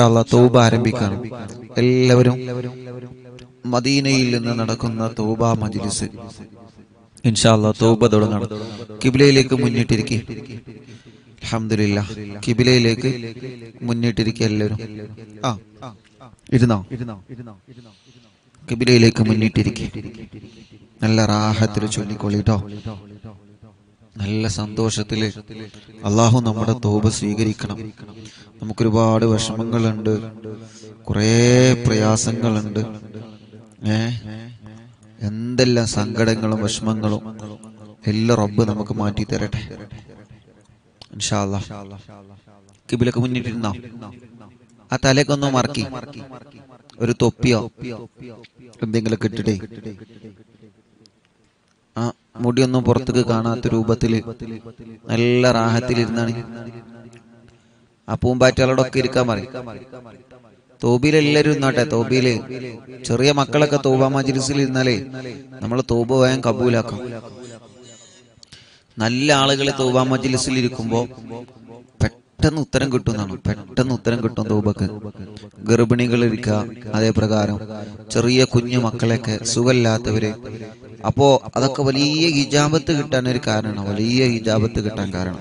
ഇൻഷാല്ല തൗബ ആരംഭിക്കാം. എല്ലാവരും മദീനയിൽ നിന്ന് നടക്കുന്ന തൗബ മജ്ലിസ്. ഇൻഷാല്ല തൗബ തുടങ്ങണം കിബിലയിലേക്ക് മുന്നിട്ടിരിക്കും. അഹമ്മദില്ല കിബിലയിലേക്ക് മുന്നിട്ടിരിക്കുക എല്ലാവരും. ആ. ഇരുന്നോ? കിബിലയിലേക്ക് മുന്നിട്ടിരിക്കും. നല്ല റാഹത്തിൽ ചൊല്ലിക്കൊള്ളിട്ടോ. നല്ല സന്തോഷത്തിൽ അള്ളാഹു നമ്മുടെ തോപ സ്വീകരിക്കണം. നമുക്കൊരുപാട് വിഷമങ്ങളുണ്ട്. കുറേ പ്രയാസങ്ങളുണ്ട്. ഏ? എന്തെല്ലാം സങ്കടങ്ങളും വിഷമങ്ങളും എല്ലാം റബ്ബ് നമുക്ക് മാറ്റി തരട്ടെ. കിബിലൊക്കെ മുന്നിട്ടിരുന്നോ? ആ തലയൊക്കെ മറക്കി. ഒരു തൊപ്പിയോ എന്തെങ്കിലുമൊക്കെ ഇട്ടിട്ടേ. ആ മുടിയൊന്നും പുറത്തേക്ക് കാണാത്ത രൂപത്തിൽ നല്ല റാഹത്തിലിരുന്നാണ്. ആ പൂമ്പാറ്റകളോടൊക്കെ ഇരിക്കാൻ പറയും. തോബിയിൽ എല്ലാവരും ഇരുന്നോട്ടെ തോബിയിൽ ചെറിയ മക്കളൊക്കെ തോബ മജിലിസിൽ ഇരുന്നാലേ നമ്മൾ തോബ വേഗം കബൂലാക്കാം. നല്ല ആളുകൾ തോബ മജിലിസിൽ ഇരിക്കുമ്പോ പെട്ടെന്ന് ഉത്തരം കിട്ടുന്നതാണ്. പെട്ടെന്ന് ഉത്തരം കിട്ടും തോബക്ക്. ഗർഭിണികൾ ഇരിക്കുക അതേ പ്രകാരം ചെറിയ കുഞ്ഞു മക്കളെയൊക്കെ സുഖമില്ലാത്തവര്. അപ്പോ അതൊക്കെ വലിയ ഹിജാബത്ത് കിട്ടാൻ ഒരു കാരണമാണ്. വലിയ ഹിജാബത്ത് കിട്ടാൻ കാരണം.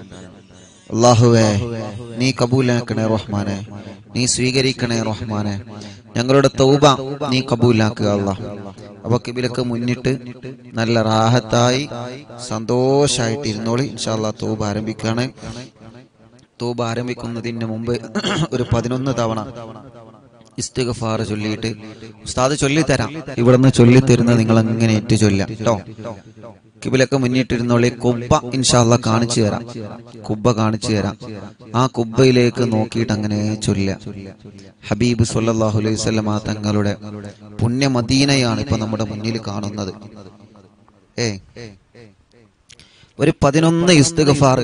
അള്ളാഹുവേ നീ കബൂലാക്കണേ റഹ്മാനെ. നീ സ്വീകരിക്കണേ റഹ്മാനെ. ഞങ്ങളുടെ തൗബ നീ കബൂലാക്കുക അള്ളാഹു അപ്പൊ കിബിലൊക്കെ മുന്നിട്ട് നല്ല റാഹത്തായി സന്തോഷായിട്ട് ഇരുന്നോളി ഇൻഷാല്ലാ തൗബ ആരംഭിക്കുകയാണ് തൗബ ആരംഭിക്കുന്നതിന് മുമ്പ് ഒരു പതിനൊന്ന് തവണ ഇസ്തിഗഫാർ ചൊല്ലിയിട്ട് ഉസ്താദ് ചൊല്ലിത്തരാം. ഇവിടുന്ന് ചൊല്ലിത്തരുന്നത് നിങ്ങൾ അങ്ങനെ ഏറ്റു ചൊല്ലാം കേട്ടോ കിബിലൊക്കെ മുന്നിട്ടിരുന്നോളി കുബ്ബ ഇൻഷാല്ല കാണിച്ചു തരാം. കുബ്ബ കാണിച്ചു തരാം. ആ കുബ്ബയിലേക്ക് നോക്കിയിട്ട് അങ്ങനെ ചൊല്ല ഹബീബ് സല്ലല്ലാഹു അലൈഹി തങ്ങളുടെ പുണ്യമദീനയാണ് ഇപ്പൊ നമ്മുടെ മുന്നിൽ കാണുന്നത്. ഏ? ഒരു പതിനൊന്ന് ഇസ്തിഗഫാർ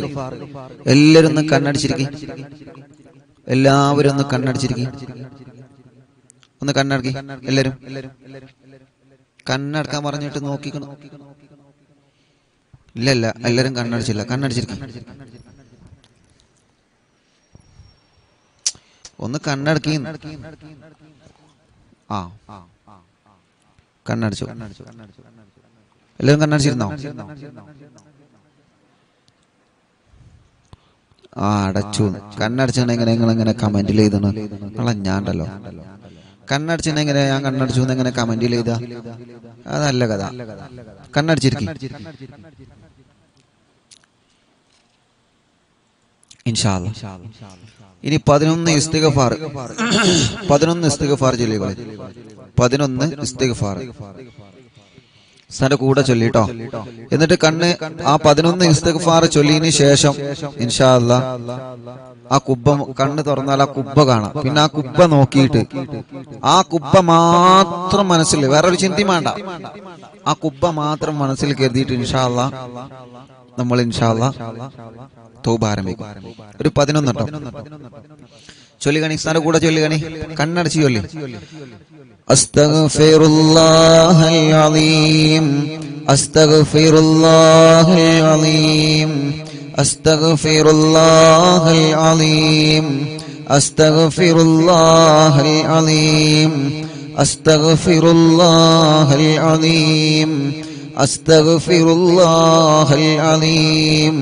എല്ലാവരും ഒന്ന് കണ്ണടിച്ചിരിക്കും. എല്ലാവരും ഒന്ന് കണ്ണടിച്ചിരിക്കും. ഒന്ന് കണ്ണടക്കി. എല്ലാരും കണ്ണടക്കാൻ പറഞ്ഞിട്ട് നോക്കിക്കണം? ഇല്ല ഇല്ല. എല്ലാരും കണ്ണടിച്ചില്ല. കണ്ണടിച്ചിരിക്കും. ഒന്ന് കണ്ണടക്കി. ആ. കണ്ണടിച്ചു. എല്ലാരും കണ്ണടിച്ചിരുന്നോ? ആ അടച്ചു. കണ്ണടിച്ചിട്ടുണ്ടെങ്കിൽ നിങ്ങൾ എങ്ങനെ കമന്റിൽ ചെയ്തോ നിങ്ങളെ ഞാണ്ടല്ലോ. കണ്ണടിച്ചിട്ടുണ്ടെങ്കിൽ ഞാൻ കണ്ണടിച്ചു എങ്ങനെ കമന്റിൽ ചെയ്ത അതല്ല കഥ. കണ്ണടിച്ചിരിക്കും. ഇൻഷാല്ല ഇനി പതിനൊന്ന് ഇസ്തിഗഫാർ. പതിനൊന്ന് ഇസ്തിഗഫാർ ചൊല്ലി പതിനൊന്ന് ഇസ്തിഗഫാർ. സാറിന്റെ കൂടെ ചൊല്ലിട്ടോ? എന്നിട്ട് കണ്ണ് ആ പതിനൊന്ന് ഇസ്തിഗ്ഫാർ ചൊല്ലിയതിന് ശേഷം ഇൻഷാല്ല ആ കുബ്ബ കണ്ണ് തുറന്നാൽ ആ കുബ്ബ കാണാം. പിന്നെ ആ കുബ്ബ നോക്കിയിട്ട് ആ കുബ്ബ മാത്രം മനസ്സിൽ വേറെ ഒരു ചിന്തയും വേണ്ട. ആ കുബ്ബ മാത്രം മനസ്സിൽ കരുതിയിട്ട് ഇൻഷാല്ല നമ്മൾ ഇൻഷാ അല്ലാ തൗബ ആരംഭിക്കും ഒരു പതിനൊന്ന് കേട്ടോ ചൊല്ലിക്കണി സാന്റെ കൂടെ ചൊല്ലിക്കണി കണ്ണടച്ച് ചൊല്ലി أستغفر الله العظيم أستغفر الله العظيم أستغفر الله العظيم أستغفر الله العظيم أستغفر الله العظيم أستغفر الله العظيم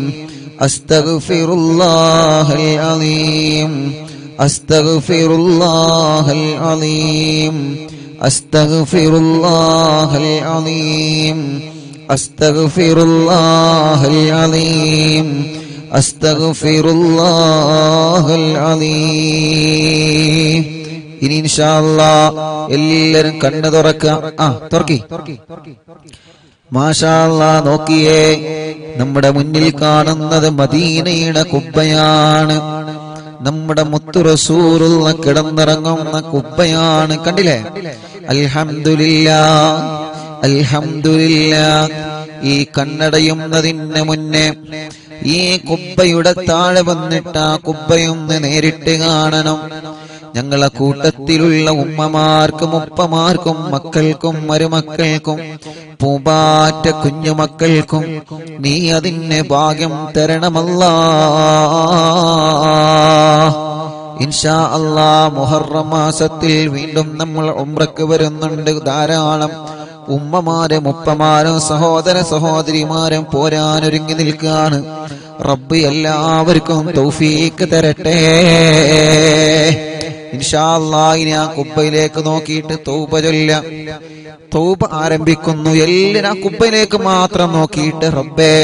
أستغفر الله العظيم أستغفر الله العظيم أستغفر الله العظيم أستغفر الله العظيم أستغفر الله العظيم ഇനി ഇൻഷാല്ലാ എല്ലാരും കണ്ണു തുറക്കുക ആ തുറക്കി മാഷാല്ലാ നോക്കിയേ നമ്മുടെ മുന്നിൽ കാണുന്നത് മദീനയുടെ കുബ്ബയാണ്. നമ്മുടെ മുത്തുറസൂറുള്ള കിടന്നിറങ്ങുന്ന കുബ്ബയാണ്. കണ്ടില്ലേ? അൽഹമില്ല അൽഹമില്ല ഈ കണ്ണടയുന്നതിന് മുന്നേ ഈ കുബ്ബയുടെ താഴെ വന്നിട്ട് ആ കുബ്ബയൊന്ന് നേരിട്ട് കാണണം. ഞങ്ങളെ കൂട്ടത്തിലുള്ള ഉമ്മമാർക്കും ഉപ്പമാർക്കും മക്കൾക്കും മരുമക്കൾക്കും പൂമ്പാറ്റ കുഞ്ഞുമക്കൾക്കും നീ അതിന് ഭാഗ്യം തരണമല്ല. ഇൻഷാ അല്ലാ മുഹറം മാസത്തിൽ വീണ്ടും നമ്മൾ ഉംറക്ക് വരുന്നുണ്ട്. ധാരാളം ഉമ്മമാരും ഉപ്പമാരും സഹോദര സഹോദരിമാരും പോരാനൊരുങ്ങി നിൽക്കുകയാണ്. റബ്ബ് എല്ലാവർക്കും തൗഫീക്ക് തരട്ടെ. ഇൻഷാ അള്ളാ ഇനി ആ കുപ്പയിലേക്ക് നോക്കിയിട്ട് തൗബ ചൊല്ല തൗബ ആരംഭിക്കുന്നു. എല്ലാം ആ കുപ്പയിലേക്ക് മാത്രം നോക്കിയിട്ട് റബ്ബേ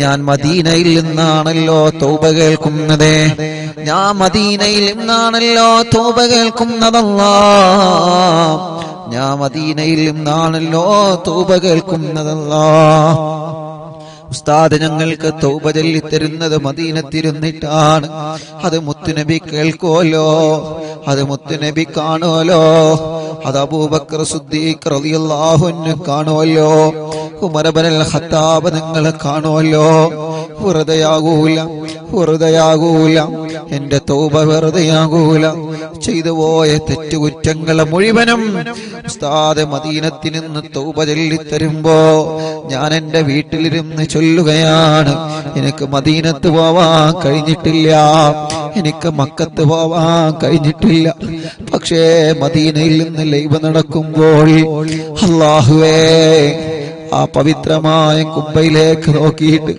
ഞാൻ മദീനയിൽ നിന്നാണല്ലോ തൗബ കേൾക്കുന്നത്. ഞാൻ മദീനയിൽ നിന്നാണല്ലോ തൗബ കേൾക്കുന്നതല്ലാ. ഞാൻ മദീനയിൽ നിന്നാണല്ലോ തൗബ കേൾക്കുന്നതല്ലാ. ഉസ്താദ് ഞങ്ങൾക്ക് തൗബ ചൊല്ലിത്തരുന്നത് മദീനത്തിരുന്നിട്ടാണ്. അത് മുത്തുനബി കേൾക്കുമല്ലോ അത് മുത്തുനബി കാണുമല്ലോ അത് അബൂബക്കർ സുദ്ദീഖ് റളിയല്ലാഹു അൻഹു കാണുമല്ലോ ഉമർബനൽ ഹത്താബ് നിങ്ങൾ കാണുമല്ലോ. വെറുതെയാകൂല വെറുതെയാകൂല. എന്റെ തോപ വെറുതെയാകൂല. ചെയ്തു പോയ തെറ്റുകുറ്റങ്ങളെ മുഴുവനും ഉസ്താദ് മദീനത്തിൽ നിന്ന് തൗബ ചൊല്ലിത്തരുമ്പോ ഞാൻ എന്റെ വീട്ടിലിരുന്ന് ചൊല്ലുകയാണ്. എനിക്ക് മദീനത്ത് പോവാൻ കഴിഞ്ഞിട്ടില്ല. എനിക്ക് മക്കത്ത് പോവാൻ കഴിഞ്ഞിട്ടില്ല. പക്ഷേ മദീനയിൽ നിന്ന് ലൈവ് നടക്കുമ്പോൾ അള്ളാഹുവേ ആ പവിത്രമായ കുബ്ബയിലേക്ക് നോക്കിയിട്ട്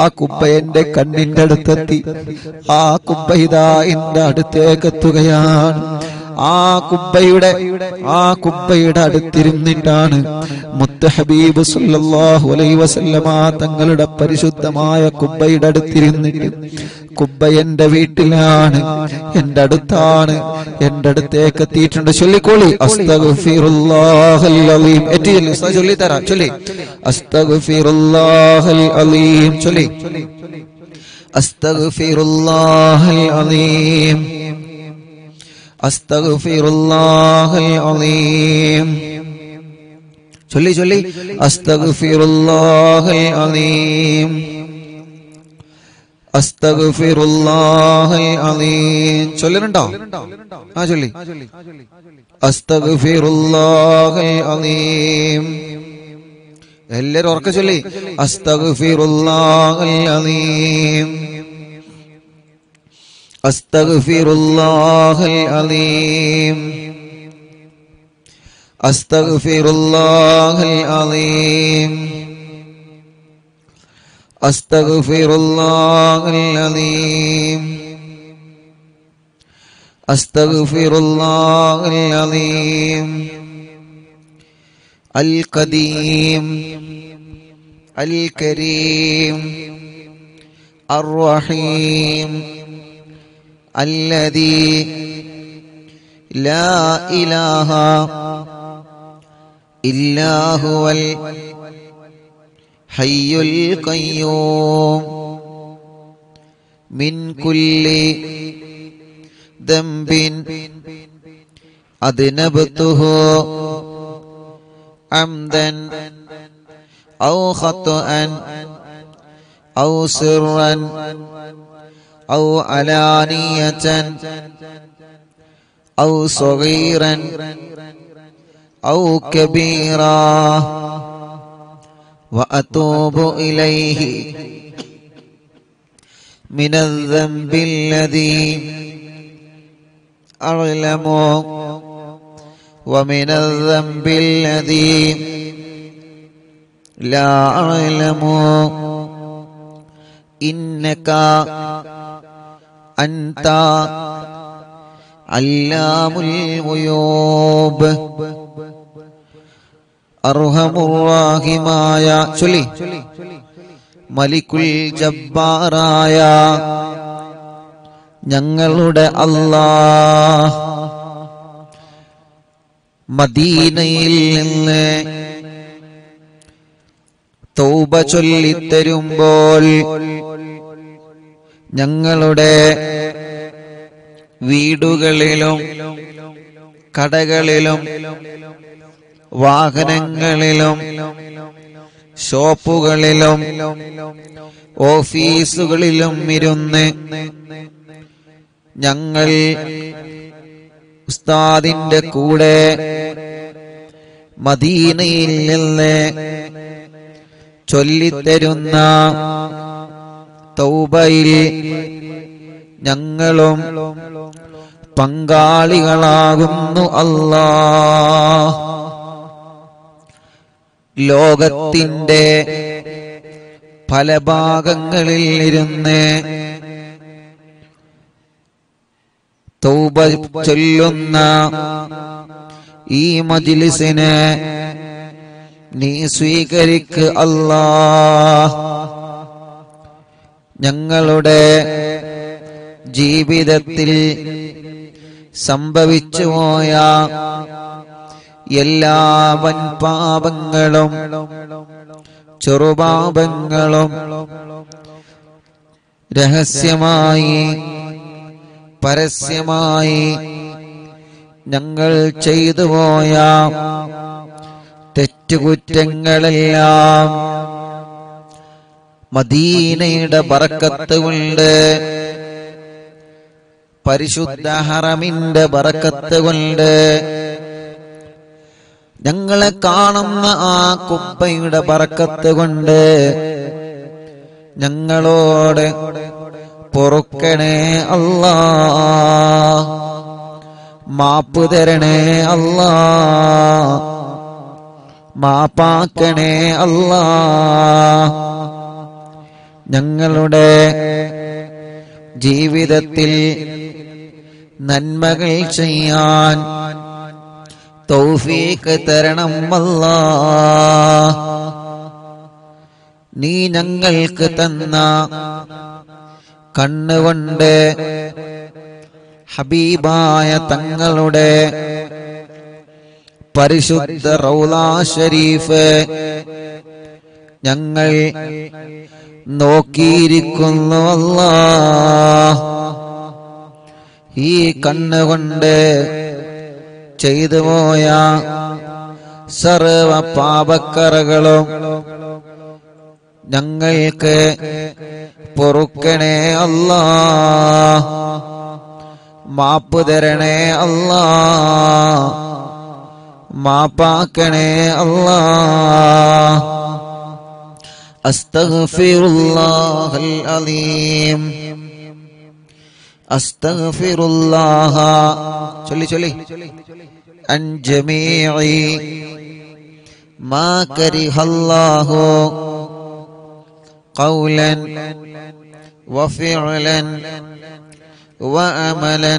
ആ കുബ്ബ എന്റെ കണ്ണിന്റെ അടുത്തെത്തി. ആ കുബ്ബ ഇതാ എന്റെ അടുത്തേക്ക് എത്തുകയാണ്. ആ കുബ്ബയുടെ ആ കുബ്ബയുടെ അടുത്തിരുന്നിട്ടാണ് മുത്തഹബീബ് സല്ലല്ലാഹു അലൈഹി വസല്ലമ തങ്ങളുടെ പരിശുദ്ധമായ കുബ്ബയുടെ അടുത്തിരുന്നിട്ട് കുബ്ബ എന്റെ വീട്ടിലാണ് എന്റെ അടുത്താണ് എന്റെ അടുത്തേക്ക് എത്തിയിട്ടുണ്ട്. ചൊല്ലിക്കോളി. ചൊല്ലി ചൊല്ലി അസ്തഗ്ഫിറുല്ലാഹൽ അലീം ചൊല്ലി. അലീം അലീം ചൊല്ലി ചൊല്ലി. അലീം ചൊല്ലുന്നുണ്ടോ ആ ചൊല്ലി. എല്ലാരും ഉറക്കെ ചൊല്ലി. അസ്തഗ്ഫിറുല്ലാഹൽ അലീം അസ്തഗ്ഫിറുല്ലാഹൽ അലീം അസ്തഗ്ഫിറുല്ലാഹൽ അലീം أستغفر الله العظيم. أستغفر الله العظيم. القديم. الكريم. الرحيم. الذي لا إله إلا هو الحي القيوم من كل ذنب أذنبته عمدا أو خطأ أو سرا أو علانية أو صغيرا أو كبيرا وأتوب إليه من الذنب الذي أعلم ومن الذنب الذي لا أعلم. إنك أنت علام الغيوب. അർഹമുറാഹിമായ ചൊല്ലി. മലിക്കുൽ ജബ്ബാറായ ഞങ്ങളുടെ അല്ലാ മദീനയിൽ നിന്ന് തൗബ ചൊല്ലിത്തരുമ്പോൾ ഞങ്ങളുടെ വീടുകളിലും കടകളിലും വാഹനങ്ങളിലും ഷോപ്പുകളിലും ഓഫീസുകളിലും ഇരുന്ന് ഞങ്ങൾ ഉസ്താദിന്റെ കൂടെ മദീനയിൽ നിന്ന് ചൊല്ലിത്തരുന്ന തൗബയിൽ ഞങ്ങളും പങ്കാളികളാകുന്നു അല്ലാ ലോകത്തിന്റെ പല ഭാഗങ്ങളിൽ ഇരുന്ന് തൗബ ചൊല്ലുന്ന ഈ മജിലിസിനെ നീ സ്വീകരിക്ക് അല്ലാ ഞങ്ങളുടെ ജീവിതത്തിൽ സംഭവിച്ചു പോയ വൻ പാപങ്ങളും ചെറുപാപങ്ങളും രഹസ്യമായി പരസ്യമായി ഞങ്ങൾ ചെയ്തു പോയ തെറ്റുകുറ്റങ്ങളെല്ലാം മദീനയുടെ പറക്കത്ത് കൊണ്ട് പരിശുദ്ധ ഹറമിന്റെ പറക്കത്ത് കൊണ്ട് ഞങ്ങളെ കാണുന്ന ആ കുപ്പയുടെ പറക്കത്ത് കൊണ്ട് ഞങ്ങളോട് പൊറുക്കണേ അല്ലാ മാപ്പ് തരണേ അല്ലാ മാപ്പാക്കണേ അല്ലാ. ഞങ്ങളുടെ ജീവിതത്തിൽ നന്മകൾ ചെയ്യാൻ തൗഫീക്ക് തരണം അല്ലാ നീ ഞങ്ങൾക്ക് തന്ന കണ്ണുകൊണ്ട് ഹബീബായ തങ്ങളുടെ പരിശുദ്ധ റൗലാ ഷരീഫ് ഞങ്ങൾ നോക്കിയിരിക്കുന്നു അല്ലാ ഈ കണ്ണുകൊണ്ട് ചെയ്തു പോയ സർവ പാപക്കറകളും ഞങ്ങൾക്ക് പൊറുക്കണേ അല്ലാ. മാപ്പ് തരണേ അല്ലാ. മാപ്പാക്കണേ അല്ലാ. അസ്തഗ്ഫിറുല്ലാഹൽ അലീം. അസ്തഗ്ഫിറുല്ലാഹ. ചൊല്ലി ചൊല്ലി. عن جميع ما كره الله قولا وفعلا واملا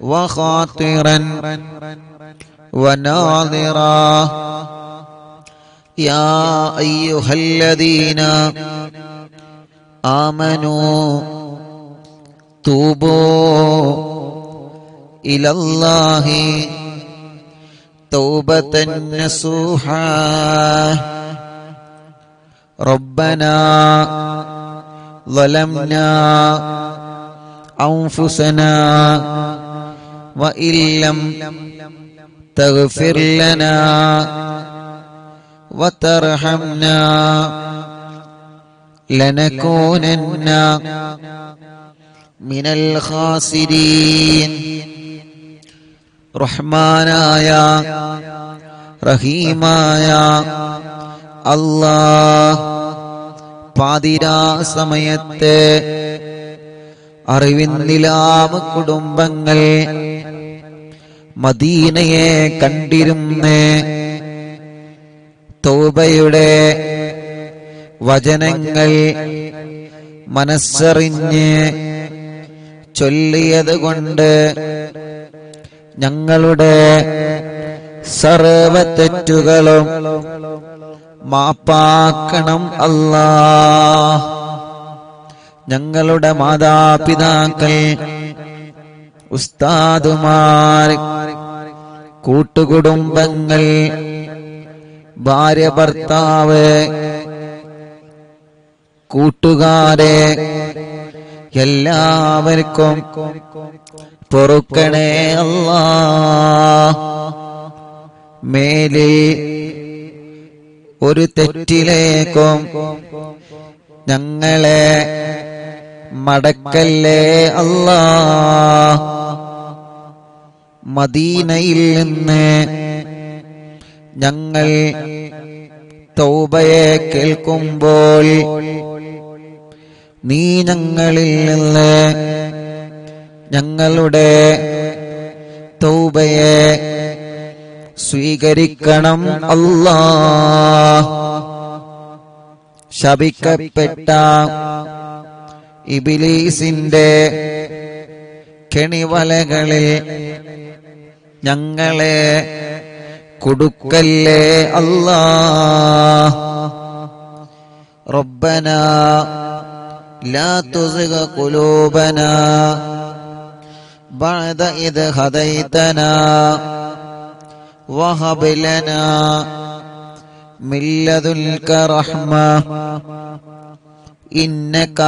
وخاطرا وناظرا. يا أيها الذين آمنوا توبوا. إلى الله توبة نصوحا ربنا ظلمنا أنفسنا وإن لم تغفر لنا وترحمنا لنكونن من الخاسرين റഹ്മാനായ റഹീമായ അല്ലാ പാതിരാ സമയത്തെ അറിവിന്ദിലാമ കുടുംബങ്ങൾ മദീനയെ കണ്ടിരുന്ന്. തോബയുടെ വചനങ്ങൾ മനസ്സറിഞ്ഞ് ചൊല്ലിയത് കൊണ്ട് ഞങ്ങളുടെ സർവ തെറ്റുകളും മാപ്പാക്കണം അല്ലാ ഞങ്ങളുടെ മാതാപിതാക്കൾ ഉസ്താദുമാർ കൂട്ടുകുടുംബങ്ങൾ ഭാര്യ ഭർത്താവ് കൂട്ടുകാരെ എല്ലാവർക്കും പൊറുക്കണേ അല്ലാ. മേലെ ഒരു തെറ്റിലേക്കും ഞങ്ങളെ മടക്കല്ലേ അല്ലാ. മദീനയിൽ നിന്ന് ഞങ്ങൾ തൗബയെ കേൾക്കുമ്പോൾ നീ ഞങ്ങളിൽ നിന്ന് ഞങ്ങളുടെ തൗബയെ സ്വീകരിക്കണം അല്ലാ ശപിക്കപ്പെട്ട ഇബിലീസിന്റെ കെണിവലകളിൽ ഞങ്ങളെ കൊടുക്കല്ലേ അല്ലാ ربنا لا تزغ قلوبنا بعد إذ هديتنا وهب لنا من لدنك رحمة إنك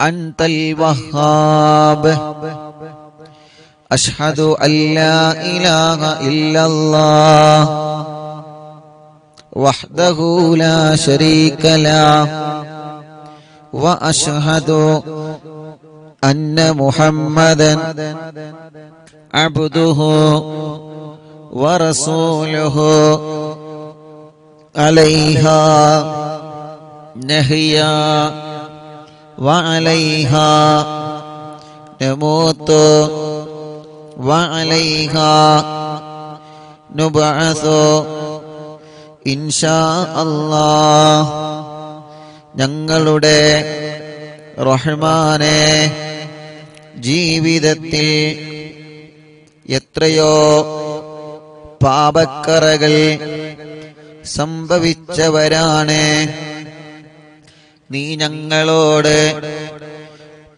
أنت الوهاب أشهد أن لا إله إلا الله وحده لا شريك له وأشهد ان محمدا عبده ورسوله عليها نهيا وعليها نموت وعليها نبعث ഇൻഷാ അല്ലാ ഞങ്ങളുടെ റഹ്മാനെ ജീവിതത്തിൽ എത്രയോ പാപക്കറകൾ സംഭവിച്ചവരാണ്. നീ ഞങ്ങളോട്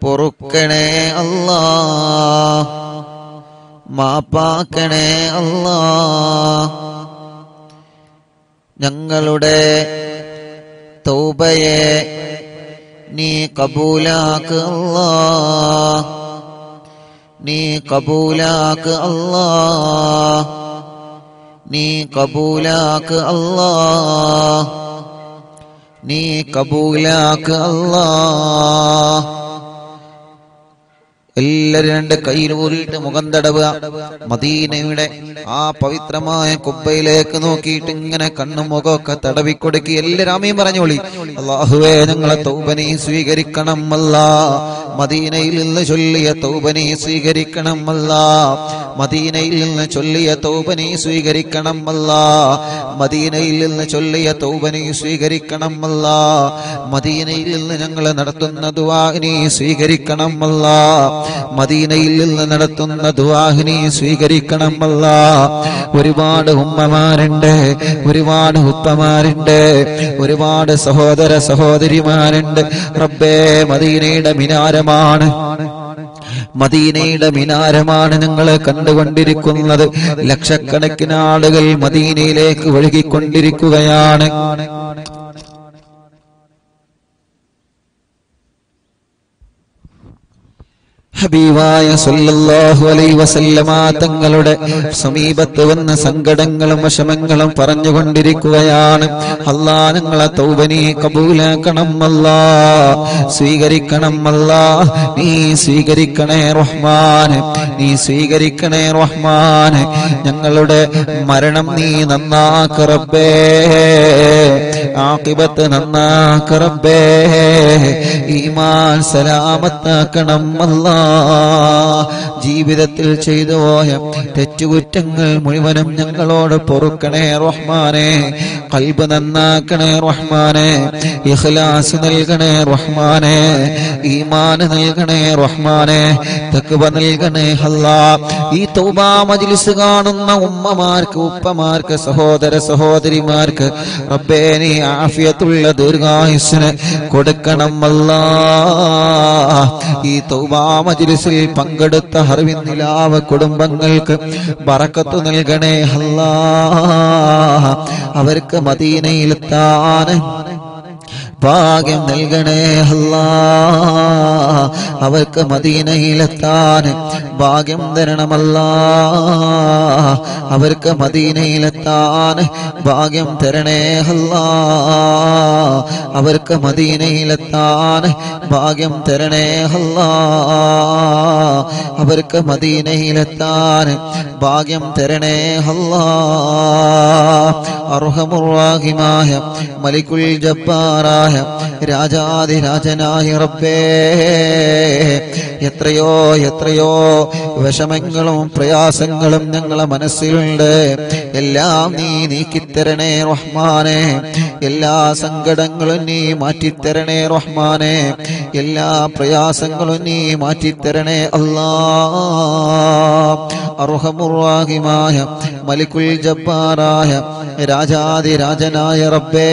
പൊറുക്കണേ അല്ലാ. മാപ്പാക്കണേ അല്ലാ. ഞങ്ങളുടെ തൗബയെ നീ കബൂലാക്കുക നീ കബൂലാക്ക് അല്ലാ നീ കബൂലാക്ക് അല്ലാ നീ കബൂലാക്ക് അല്ലാ എല്ലാരും രണ്ട് കയ്യിൽ ഊരിയിട്ട് മുഖം തടവുക. മദീനയുടെ ആ പവിത്രമായ കുപ്പയിലേക്ക് നോക്കിയിട്ട് ഇങ്ങനെ കണ്ണും മുഖമൊക്കെ തടവിക്കൊടുക്കി എല്ലാരും അമ്മയും പറഞ്ഞോളി അള്ളാഹുവേ ഞങ്ങളെ തൗബനി സ്വീകരിക്കണം അല്ല മദീനയിൽ നിന്ന് ചൊല്ലിയ തൗബനി സ്വീകരിക്കണം അല്ല മദീനയിൽ നിന്ന് ചൊല്ലിയ തൗബനി സ്വീകരിക്കണം അല്ല മദീനയിൽ നിന്ന് ചൊല്ലിയ തൗബനി സ്വീകരിക്കണം അല്ല മദീനയിൽ നിന്ന് ഞങ്ങൾ നടത്തുന്ന ദുവാഹിനി സ്വീകരിക്കണം അല്ല മദീനയിൽ നിന്ന് നടത്തുന്ന ദുവാഹിനി സ്വീകരിക്കണം അല്ല ഒരുപാട് ഉമ്മമാരുണ്ട് ഒരുപാട് ഉപ്പമാരുണ്ട് ഒരുപാട് സഹോദര സഹോദരിമാരുണ്ട്. റബ്ബേ മദീനയുടെ മിനാരമാണ്. മദീനയുടെ മിനാരമാണ് നിങ്ങൾ കണ്ടുകൊണ്ടിരിക്കുന്നത്. ലക്ഷക്കണക്കിന് ആളുകൾ മദീനയിലേക്ക് ഒഴുകിക്കൊണ്ടിരിക്കുകയാണ്. ഹബീബായ സല്ലല്ലാഹു അലൈഹി വസല്ലമ തങ്ങളുടെ സമീപത്ത് വന്ന സങ്കടങ്ങളും വിഷമങ്ങളും പറഞ്ഞുകൊണ്ടിരിക്കുകയാണ്. അല്ലാ ഞങ്ങളെ തൗബനി കബൂലാക്കണം അല്ലാ സ്വീകരിക്കണം അല്ലാ നീ സ്വീകരിക്കണേ റഹ്മാൻ നീ സ്വീകരിക്കണേ റഹ്മാൻ ഞങ്ങളുടെ മരണം നീ നന്നാക്ക് റബ്ബേ. ആഖിബത്ത് നന്നാക്ക് റബ്ബേ. ഈമാൻ സലാമത്താക്കണം അല്ലാ ജീവിതത്തിൽ ചെയ്തു പോയ തെറ്റുകുറ്റങ്ങൾ മുഴുവനും ഞങ്ങളോട് പൊറുക്കണേ റഹ്മാനെ. കൽബ് നന്നാക്കണേ റഹ്മാനെ. ഇഖ്ലാസ് നൽകണേ റഹ്മാനെ. ഈമാന് നൽകണേ റഹ്മാനെ. തക്വ നൽകണേ അല്ലാ. ഈ തൗബാ മജ്ലിസ് കാണുന്ന ഉമ്മമാർക്ക് ഉപ്പമാർക്ക് സഹോദര സഹോദരിമാർക്ക് റബ്ബേ നീ ആഫിയത്തുള്ള ദീർഘായുസ്സിന് കൊടുക്കണം അല്ലാ ഈ തൗബാ മജ്ലിസിൽ പങ്കെടുത്ത ഹർവിൻ നിലാവ് കുടുംബങ്ങൾക്ക് ബറക്കത്ത് നൽകണേ അല്ലാ അവർക്ക് മദീനയിലെത്താൻ ഭാഗ്യം നൽകണേ അല്ലാ അവർക്ക് മദീനയിലെത്താൻ ഭാഗ്യം തരണമല്ലാ അവർക്ക് മദീനയിലെത്താൻ ഭാഗ്യം തരണേ അല്ലാ അവർക്ക് മദീനയിലെത്താൻ ഭാഗ്യം തരണേ അല്ലാ അവർക്ക് മദീനയിലെത്താൻ ഭാഗ്യം തരണേ അല്ലാ അർഹമുറാഹിമായ മലിക്കുൽ ജബ്ബാറായ ജബ്ബാറായ രാജാതിരാജനായ റബ്ബേ. എത്രയോ എത്രയോ വിഷമങ്ങളും പ്രയാസങ്ങളും ഞങ്ങളെ മനസ്സിലുണ്ട്. എല്ലാം നീ നീക്കിത്തരണേ റഹ്മാനെ. എല്ലാ സങ്കടങ്ങളും നീ മാറ്റിത്തരണേ റഹ്മാനെ. എല്ലാ പ്രയാസങ്ങളും നീ മാറ്റിത്തരണേ അല്ലാ അർഹമുറാഹിമായ മലിക്കുൽ ജബ്ബാറായ രാജാതിരാജനായ റബ്ബേ.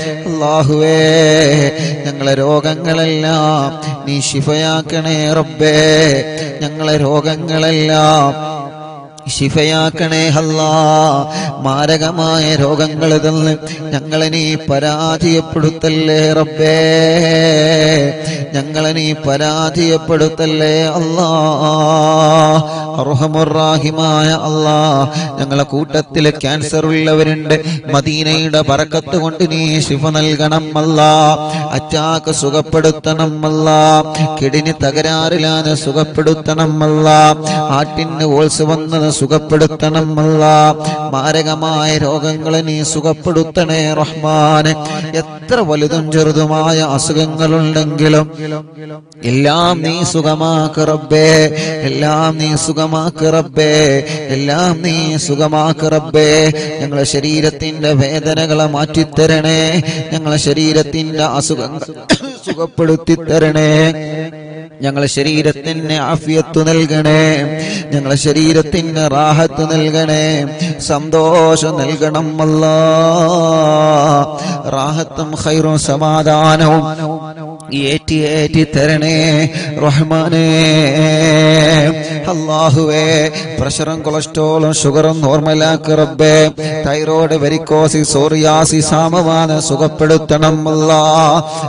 അല്ലാഹുവേ ഞങ്ങളെ രോഗങ്ങളെല്ലാം നീ ശിഫയാക്കണേ റബ്ബേ. ഞങ്ങളെ രോഗങ്ങളെല്ലാം ശിഫയാക്കണേ ഹല്ലാ മാരകമായ രോഗങ്ങൾ തന്ന് ഞങ്ങളെ നീ പരാജയപ്പെടുത്തല്ലേ റബ്ബേ. ഞങ്ങളെ നീ പരാജയപ്പെടുത്തല്ലേ അല്ലാ. അർഹമുറാഹിമായ അള്ളാ ഞങ്ങളെ കൂട്ടത്തിൽ ക്യാൻസർ ഉള്ളവരുണ്ട്. മദീനയുടെ പറക്കത്ത് കൊണ്ട് നീ ശിഫ നൽകണം അല്ല അറ്റാക്ക് സുഖപ്പെടുത്തണം അല്ല കിടിന് തകരാറിലാണ് സുഖപ്പെടുത്തണം അല്ല ആട്ടിന് ഓൾസ് വന്നത് സുഖപ്പെടുത്തണം അല്ല മാരകമായ രോഗങ്ങളെ നീ സുഖപ്പെടുത്തണേ റഹ്മാന്. എത്ര വലുതും ചെറുതുമായ അസുഖങ്ങളുണ്ടെങ്കിലും എല്ലാം നീ സുഖമാക്ക് റബ്ബേ. എല്ലാം നീ സുഖമാക്ക് റബ്ബേ. എല്ലാം നീ സുഖമാക്ക് റബ്ബേ. ഞങ്ങളെ ശരീരത്തിന്റെ വേദനകളെ മാറ്റിത്തരണേ. ഞങ്ങളെ ശരീരത്തിന്റെ അസുഖങ്ങൾ സുഖപ്പെടുത്തി തരണേ ഞങ്ങളെ ശരീരത്തിന് ആഫിയത്ത് നൽകണേ. ഞങ്ങളെ ശരീരത്തിന് റാഹത്ത് നൽകണേ. സന്തോഷം നൽകണം അല്ല. റാഹത്തും ഹൈറും സമാധാനവും ഏറ്റി ഏറ്റി തരണേ റഹ്മാനേ. അള്ളാഹുവേ പ്രഷറും കൊളസ്ട്രോളും ഷുഗറും നോർമലാക്ക് റബ്ബേ തൈറോയ്ഡ് വെരിക്കോസി സോറിയാസി സാമവാന സുഖപ്പെടുത്തണം അല്ലാ.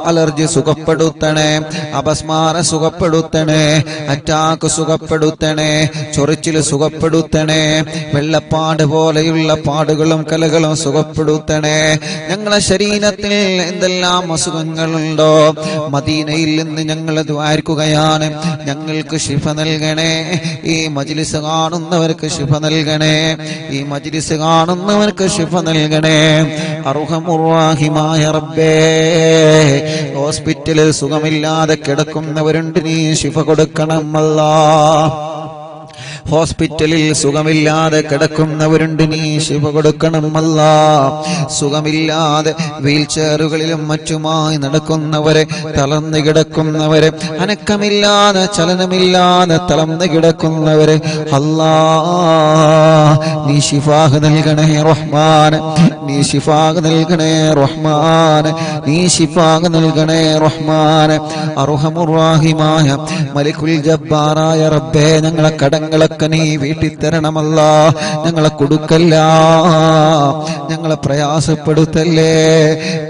അലർജി സുഖപ്പെടുത്തണേ. അപസ്മാര സുഖപ്പെടുത്തണേ. അറ്റാക്ക് സുഖപ്പെടുത്തണേ. ചൊറിച്ചിൽ സുഖപ്പെടുത്തണേ. വെള്ളപ്പാട് പോലെയുള്ള പാടുകളും കലകളും സുഖപ്പെടുത്തണേ. ഞങ്ങളെ ശരീരത്തിൽ എന്തെല്ലാം അസുഖങ്ങളുണ്ടോ? മദീനയിൽ നിന്ന് ഞങ്ങൾ ദ്വാരിക്കുകയാണ്. ഞങ്ങൾക്ക് ശിഫ നൽകണേ. ഈ മജിലിസ് കാണുന്നവർക്ക് ശിഫ നൽകണേ. ഈ മജിലിസ് കാണുന്നവർക്ക് ശിഫ നൽകണേ. അർഹമുറാഹിമായ റബ്ബേ. ഹോസ്പിറ്റലിൽ സുഖമില്ലാതെ കിടക്കുന്നവരുണ്ട് നീ. ശിഫ കൊടുക്കണം അല്ലാ ഹോസ്പിറ്റലിൽ സുഖമില്ലാതെ കിടക്കുന്നവരുണ്ട് നീ ശിവ കൊടുക്കണമല്ല സുഖമില്ലാതെ വീൽ ചെയറുകളിലും മറ്റുമായി നടക്കുന്നവരെ തളർന്നു കിടക്കുന്നവരെ അനക്കമില്ലാതെ ചലനമില്ലാതെ തളർന്നു കിടക്കുന്നവരെ അല്ലാ. നീ ശിഫാഹ് നൽകണേ റഹ്മാൻ നീ ശിഫാഹ് നൽകണേ റഹ്മാൻ നീ ശിഫാഹ് നൽകണേ റഹ്മാൻ. അർഹമുറാഹിമായ മലിക്കുൽ ജബ്ബാറായ റബ്ബേ ഞങ്ങളെ കടങ്ങളൊക്കെ നീ വീട്ടിൽ തരണമല്ല ഞങ്ങളെ കൊടുക്കല്ല. ഞങ്ങളെ പ്രയാസപ്പെടുത്തല്ലേ.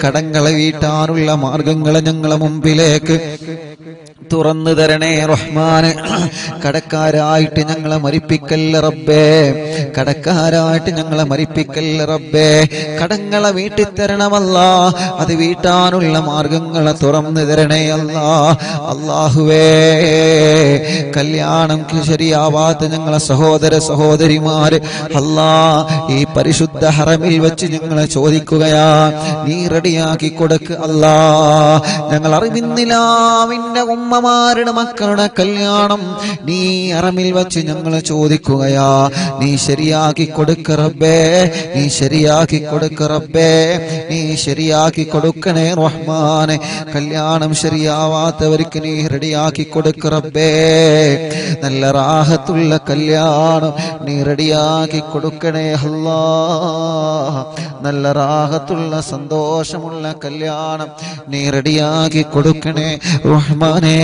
കടങ്ങളെ വീട്ടാനുള്ള മാർഗങ്ങളെ ഞങ്ങളെ മുമ്പിലേക്ക് തുറന്നു തരണേ റഹ്മാന്. കടക്കാരായിട്ട് ഞങ്ങളെ മരിപ്പിക്കല്ല റബ്ബേ. കടക്കാരായിട്ട് ഞങ്ങളെ മരിപ്പിക്കല്ല റബ്ബേ. കടങ്ങളെ വീട്ടിൽ തരണമല്ല അത് വീട്ടാനുള്ള മാർഗങ്ങളെ തുറന്നു തരണേ അല്ല. അള്ളാഹുവേ കല്യാണം ശരിയാവാത്ത ഞങ്ങളെ സഹോദര സഹോദരിമാര് അല്ലാ ഈ പരിശുദ്ധ ഹറമിൽ വെച്ച് ഞങ്ങളെ ചോദിക്കുകയാ. നീ റെഡിയാക്കി കൊടുക്ക് അല്ലാ. ഞങ്ങൾ അറിവിന്നിലാവിന്റെ ഉമ്മമാരുടെ മക്കളുടെ കല്യാണം നീ അറമിൽ വച്ച് ഞങ്ങൾ ചോദിക്കുകയാ. നീ ശരിയാക്കി കൊടുക്ക റബ്ബേ. നീ ശരിയാക്കി കൊടുക്ക റബ്ബേ. നീ ശരിയാക്കി കൊടുക്കണേ റഹ്മാനെ. കല്യാണം ശരിയാവാത്തവർക്ക് നീ റെഡിയാക്കി കൊടുക്ക റബ്ബേ. നല്ല റാഹത്തുള്ള കല്യാണം നീ റെഡിയാക്കി കൊടുക്കണേ അല്ലാ. നല്ല റാഹത്തുള്ള സന്തോഷമുള്ള കല്യാണം നീ റെഡിയാക്കി കൊടുക്കണേ റഹ്മാനേ.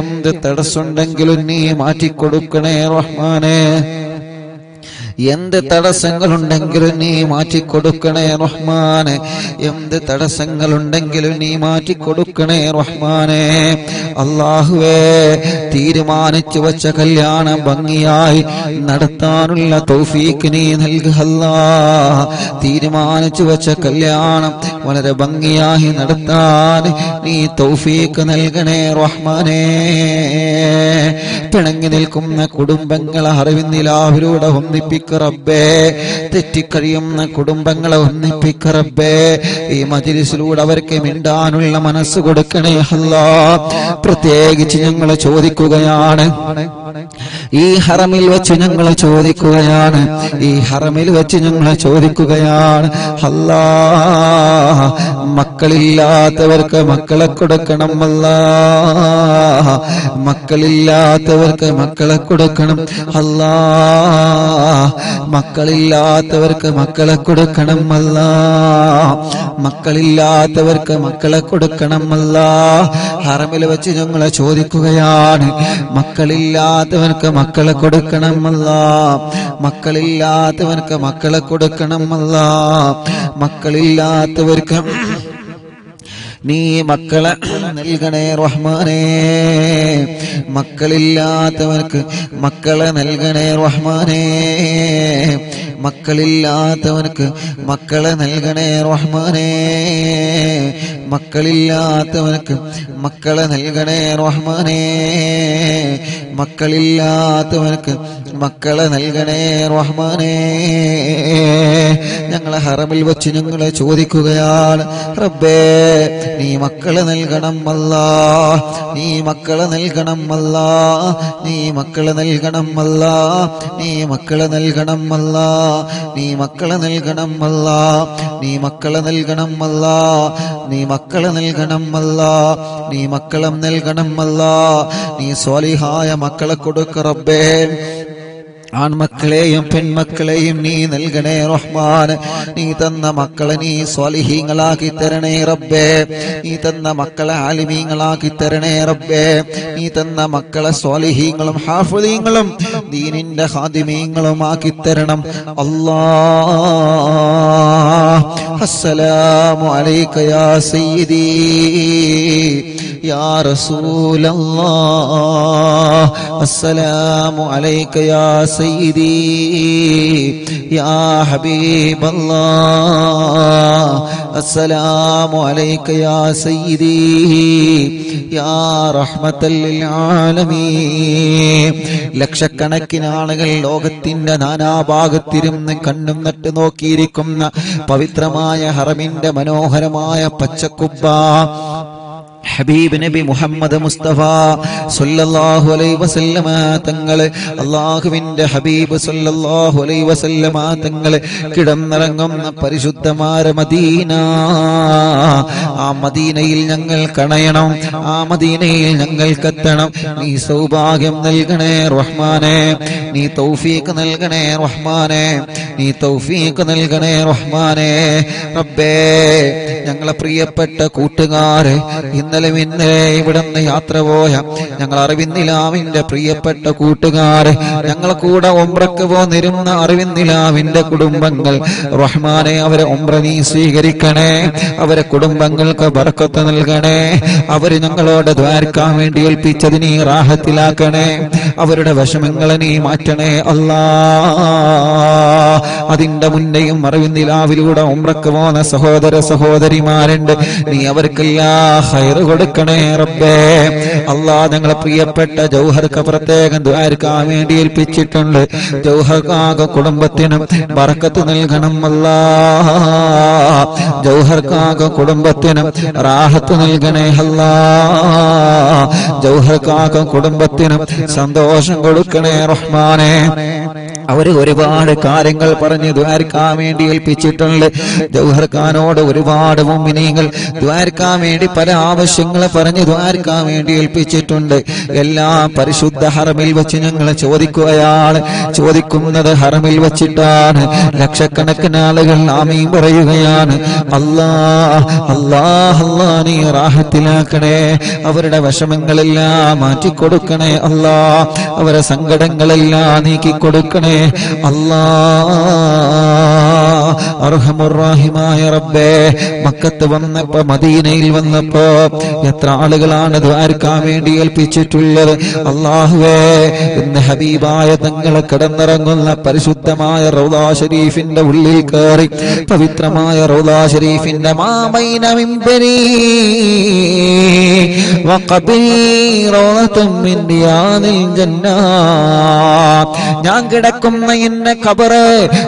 എന്ത് തടസ്സുണ്ടെങ്കിലും നീ മാറ്റിക്കൊടുക്കണേ റഹ്മാനേ. എന്ത് തടസ്സങ്ങളുണ്ടെങ്കിലും നീ മാറ്റിക്കൊടുക്കണേ റഹ്മാനെ. എന്ത് തടസ്സങ്ങളുണ്ടെങ്കിലും നീ മാറ്റിക്കൊടുക്കണേ റഹ്മാനെ. അള്ളാഹുവേ തീരുമാനിച്ചു വച്ച കല്യാണം ഭംഗിയായി നടത്താനുള്ള തൗഫീക്ക് നീ നൽകല്ല തീരുമാനിച്ചു വച്ച കല്യാണം വളരെ ഭംഗിയായി നടത്താൻ നീ തൗഫീക്ക് നൽകണേ റഹ്മാനെ. പിണങ്ങി നിൽക്കുന്ന കുടുംബങ്ങളെ അറിവിന്നിലാവിലൂടെ ഒന്നിപ്പിക്ക റബ്ബേ. തെറ്റിക്കഴിയുന്ന കുടുംബങ്ങളെ ഒന്നിപ്പിക്ക റബ്ബേ. ഈ മജിലിസിലൂടെ അവർക്ക് മിണ്ടാനുള്ള മനസ്സ് കൊടുക്കണേ അല്ല. പ്രത്യേകിച്ച് ഞങ്ങൾ ചോദിക്കുകയാണ്. ഈ ഹറമിൽ വെച്ച് ഞങ്ങൾ ചോദിക്കുകയാണ്. ഈ ഹറമിൽ വെച്ച് ഞങ്ങൾ ചോദിക്കുകയാണ്. അല്ലാ. മക്കളില്ലാത്തവർക്ക് മക്കളെ കൊടുക്കണം അല്ല. മക്കളില്ലാത്തവർക്ക് മക്കളെ കൊടുക്കണം അല്ലാ. മക്കളില്ലാത്തവർക്ക് മക്കളെ കൊടുക്കണം അല്ല മക്കളില്ലാത്തവർക്ക് മക്കളെ കൊടുക്കണം അല്ല ഹറമിൽ വെച്ച് ഞങ്ങളെ ചോദിക്കുകയാണ്. മക്കളില്ലാത്തവർക്ക് മക്കളെ കൊടുക്കണം അല്ല മക്കളില്ലാത്തവർക്ക് മക്കളെ കൊടുക്കണം അല്ല മക്കളില്ലാത്തവർക്ക് നീ മക്കളെ നൽകണേ റഹ്മാനേ. മക്കളില്ലാത്തവർക്ക് മക്കളെ നൽകണേ റഹ്മാനേ. മക്കളില്ലാത്തവർക്ക് മക്കളെ നൽകണേ റഹ്മാനേ. മക്കളില്ലാത്തവർക്ക് മക്കളെ നൽകണേ റഹ്മാനേ. മക്കളില്ലാത്തവനക്ക് മക്കളെ നൽകണേ റഹ്മാനേ. ഞങ്ങളെ ഹറമിൽ വെച്ച് ഞങ്ങളെ ചോദിക്കുകയാണ് റബ്ബേ നീ മക്കളെ നൽകണം അല്ല. നീ മക്കളെ നൽകണം അല്ല. നീ മക്കളെ നൽകണം അല്ല. നീ മക്കളെ നൽകണം അല്ല. നീ മക്കളെ നൽകണം അല്ല. നീ മക്കളെ നൽകണം അല്ല. നീ മക്കളെ നൽകണമല്ല നീ മക്കളം നൽകണം നൽകണമല്ല നീ സ്വാലിഹായ മക്കളെ കൊടുക്കറബേ ആൺമക്കളെയും പെൺമക്കളെയും നീ നൽകണേ റഹ്മാൻ. നീ തന്ന മക്കളെ നീ സ്വലിഹീങ്ങളാക്കി തരണേ റബ്ബേ. നീ തന്ന മക്കളെ ആലിമീങ്ങളാക്കി തരണേ റബ്ബേ. നീ തന്ന മക്കളെ സ്വലിഹീങ്ങളും ഹാഫുദീങ്ങളും ദീനിന്റെ ഹാദിമീങ്ങളും ആക്കി തരണം. അല്ലാ അസ്സലാമു അലൈക്കയാ യാ يا رسول الله. السلام عليك يا سيدي. يا حبيب الله. السلام عليك يا سيدي. يا رحمة للعالمين. ലക്ഷക്കണക്കിന് ആളുകൾ ലോകത്തിന്റെ നാനാഭാഗത്തിരുന്ന് കണ്ണും നട്ട് നോക്കിയിരിക്കുന്ന പവിത്രമായ ഹറമിന്റെ മനോഹരമായ പച്ചക്കുപ്പ ഹബീബ് നബി മുഹമ്മദ് മുസ്തഫ സല്ലല്ലാഹു അലൈഹി വസല്ലമ തങ്ങളെ അല്ലാഹുവിന്റെ ഹബീബ് സല്ലല്ലാഹു അലൈഹി വസല്ലമ തങ്ങളെ കിടന്നിറങ്ങുന്ന പരിശുദ്ധമായ മദീന. ആ മദീനയിൽ ഞങ്ങൾ കണയണം ആ മദീനയിൽ ഞങ്ങൾ കത്തണം. നീ സൗഭാഗ്യം നൽകണേ റഹ്മാനെ നീ തൗഫീഖ് നൽകണേ റഹ്മാനെ നീ തൗഫീഖ് നൽകണേ റഹ്മാനെ. റബ്ബേ ഞങ്ങളെ പ്രിയപ്പെട്ട കൂട്ടുകാരെ ഇന്നലെ ഇന്നലെ ഇവിടുന്ന് യാത്ര പോയ ഞങ്ങൾ അറിവിന്നിലാവിന്റെ പ്രിയപ്പെട്ട കൂട്ടുകാരെ ഞങ്ങൾ കൂടെ ഒമ്പ്രക്ക് പോന്നിരുന്ന അറിവിന്നിലാവിന്റെ കുടുംബങ്ങൾ. റഹ്മാനെ അവരെ ഒമ്പ്ര നീ സ്വീകരിക്കണേ അവരെ കുടുംബങ്ങൾക്ക് ബർക്കത്ത് നൽകണേ അവർ ഞങ്ങളോട് ദ്വാരക്കാൻ വേണ്ടി ഏൽപ്പിച്ചത് നീ റാഹത്തിലാക്കണേ അവരുടെ വിഷമങ്ങളെ നീ മാറ്റണേ. അല്ലാ അതിന്റെ മുന്നെയും അറിവിന്നിലാവിലൂടെ ഒമ്പ്രക്ക് പോന്ന സഹോദര സഹോദരിമാരുണ്ട്. നീ അവർക്കെല്ലാ ഹൈറ് കൊടുക്കണേ റബ്ബേ. അള്ളാ ഞങ്ങളെ പ്രിയപ്പെട്ട ജൗഹർക്ക് പ്രത്യേകം ദ്വാരക്കാൻ വേണ്ടി ഏൽപ്പിച്ചിട്ടുണ്ട്. ജൗഹർക്കാക കുടുംബത്തിനും ബറക്കത്ത് നൽകണം അല്ലാ ജൗഹർക്കാക കുടുംബത്തിനും റാഹത്ത് നൽകണേ അല്ലാ ജൗഹർക്കാക കുടുംബത്തിനും സന്തോഷം കൊടുക്കണേ റഹ്മാനെ. അവർ ഒരുപാട് കാര്യങ്ങൾ പറഞ്ഞ് ദ്വാരക്കാൻ വേണ്ടി ഏൽപ്പിച്ചിട്ടുണ്ട്. ജൗഹർ ഖാനോട് ഒരുപാട് മുമ്പിനീങ്ങൾ ദ്വാരക്കാൻ വേണ്ടി പല ആവശ്യങ്ങൾ പറഞ്ഞ് ദ്വാരക്കാൻ വേണ്ടി ഏൽപ്പിച്ചിട്ടുണ്ട്. എല്ലാ പരിശുദ്ധ ഹറമിൽ വെച്ച് ഞങ്ങൾ ചോദിക്കുകയാണ്. ചോദിക്കുന്നത് ഹറമിൽ വെച്ചിട്ടാണ്. ലക്ഷക്കണക്കിന് ആളുകൾ ആമീൻ പറയുകയാണ്. അല്ലാ അല്ലാ അല്ലാ നീ റാഹത്തിലാക്കണേ. അവരുടെ വിഷമങ്ങളെല്ലാം മാറ്റിക്കൊടുക്കണേ അല്ലാ അവരുടെ സങ്കടങ്ങളെല്ലാം നീക്കി കൊടുക്കണേ അല്ലാ അർഹമുറാഹിമായ റബ്ബേ. മക്കത്ത് വന്നപ്പോ മദീനയിൽ വന്നപ്പോ എത്ര ആളുകളാണ് ദ്വാരക്കാൻ വേണ്ടി ഏൽപ്പിച്ചിട്ടുള്ളത്? അള്ളാഹുവേ ഇന്ന് ഹബീബായ തങ്ങളെ കിടന്നിറങ്ങുന്ന പരിശുദ്ധമായ റൗദാ ഷരീഫിന്റെ ഉള്ളിൽ കയറി പവിത്രമായ റൗദാ ഷരീഫിന്റെ മാമൈനമിമ്പരി ഞാൻ കിടക്കും നിസ്കരിക്കുന്ന എന്റെ കബറ്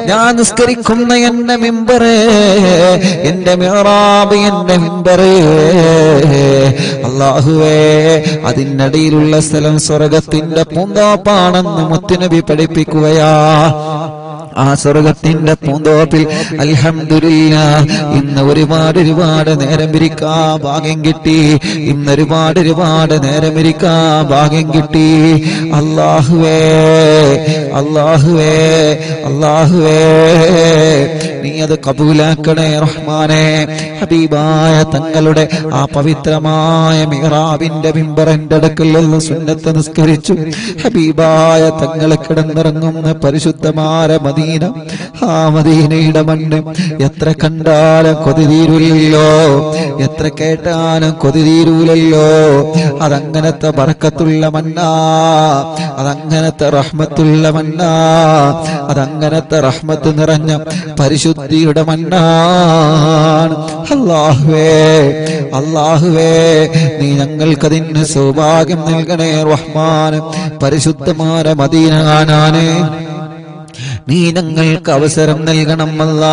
ഞാൻ നിസ്കരിക്കുന്ന എന്റെ മിമ്പറ് എന്റെ മേറാബ് എന്റെ മിമ്പറ്. അള്ളാഹുവേ അതിനടിയിലുള്ള സ്ഥലം സ്വർഗത്തിന്റെ പൂന്തോപ്പാണെന്ന് മുത്തിനബി പഠിപ്പിക്കുകയാ. ആ സ്വർഗത്തിന്റെ പൂന്തോപ്പിൽ അൽഹംദുലില്ല ഇന്ന് ഒരുപാട് ഒരുപാട് നേരം ഇരിക്കാ ഭാഗ്യം കിട്ടി. ഇന്ന് ഒരുപാട് ഒരുപാട് നേരം ഇരിക്കാ ഭാഗ്യം കിട്ടി. അള്ളാഹുവേ അള്ളാഹുവേ അള്ളാഹുവേ നീ അത് കബൂലാക്കണേ റഹ്മാനെ. ഹബീബായ തങ്ങളുടെ ആ പവിത്രമായ മിഹ്റാബിന്റെ ബിംബറിന്റെ അടുക്കൽ നിന്ന് സുന്നത്ത് നിസ്കരിച്ചു. ഹബീബായ തങ്ങളെ കിടന്നിറങ്ങുന്ന പരിശുദ്ധമായ മദീന ആ മദീനയുടെ മണ്ണ് എത്ര കണ്ടാലും കൊതി തീരൂലല്ലോ. എത്ര കേട്ടാലും കൊതി അതങ്ങനത്തെ പറക്കത്തുള്ള മണ്ണാ. അതങ്ങനത്തെ റഹ്മത്തുള്ള മണ്ണാ. അതങ്ങനത്തെ റഹ്മത്ത് നിറഞ്ഞ പരിശുദ്ധിയുടെ മണ്ണാണ്. അള്ളാഹുവേ അള്ളാഹുവേ നീ ഞങ്ങൾക്കതിന് സൗഭാഗ്യം നൽകണേ റഹ്മാൻ പരിശുദ്ധമായ മദീന കാണാനേ നീ ഞങ്ങൾക്ക് അവസരം നൽകണമല്ല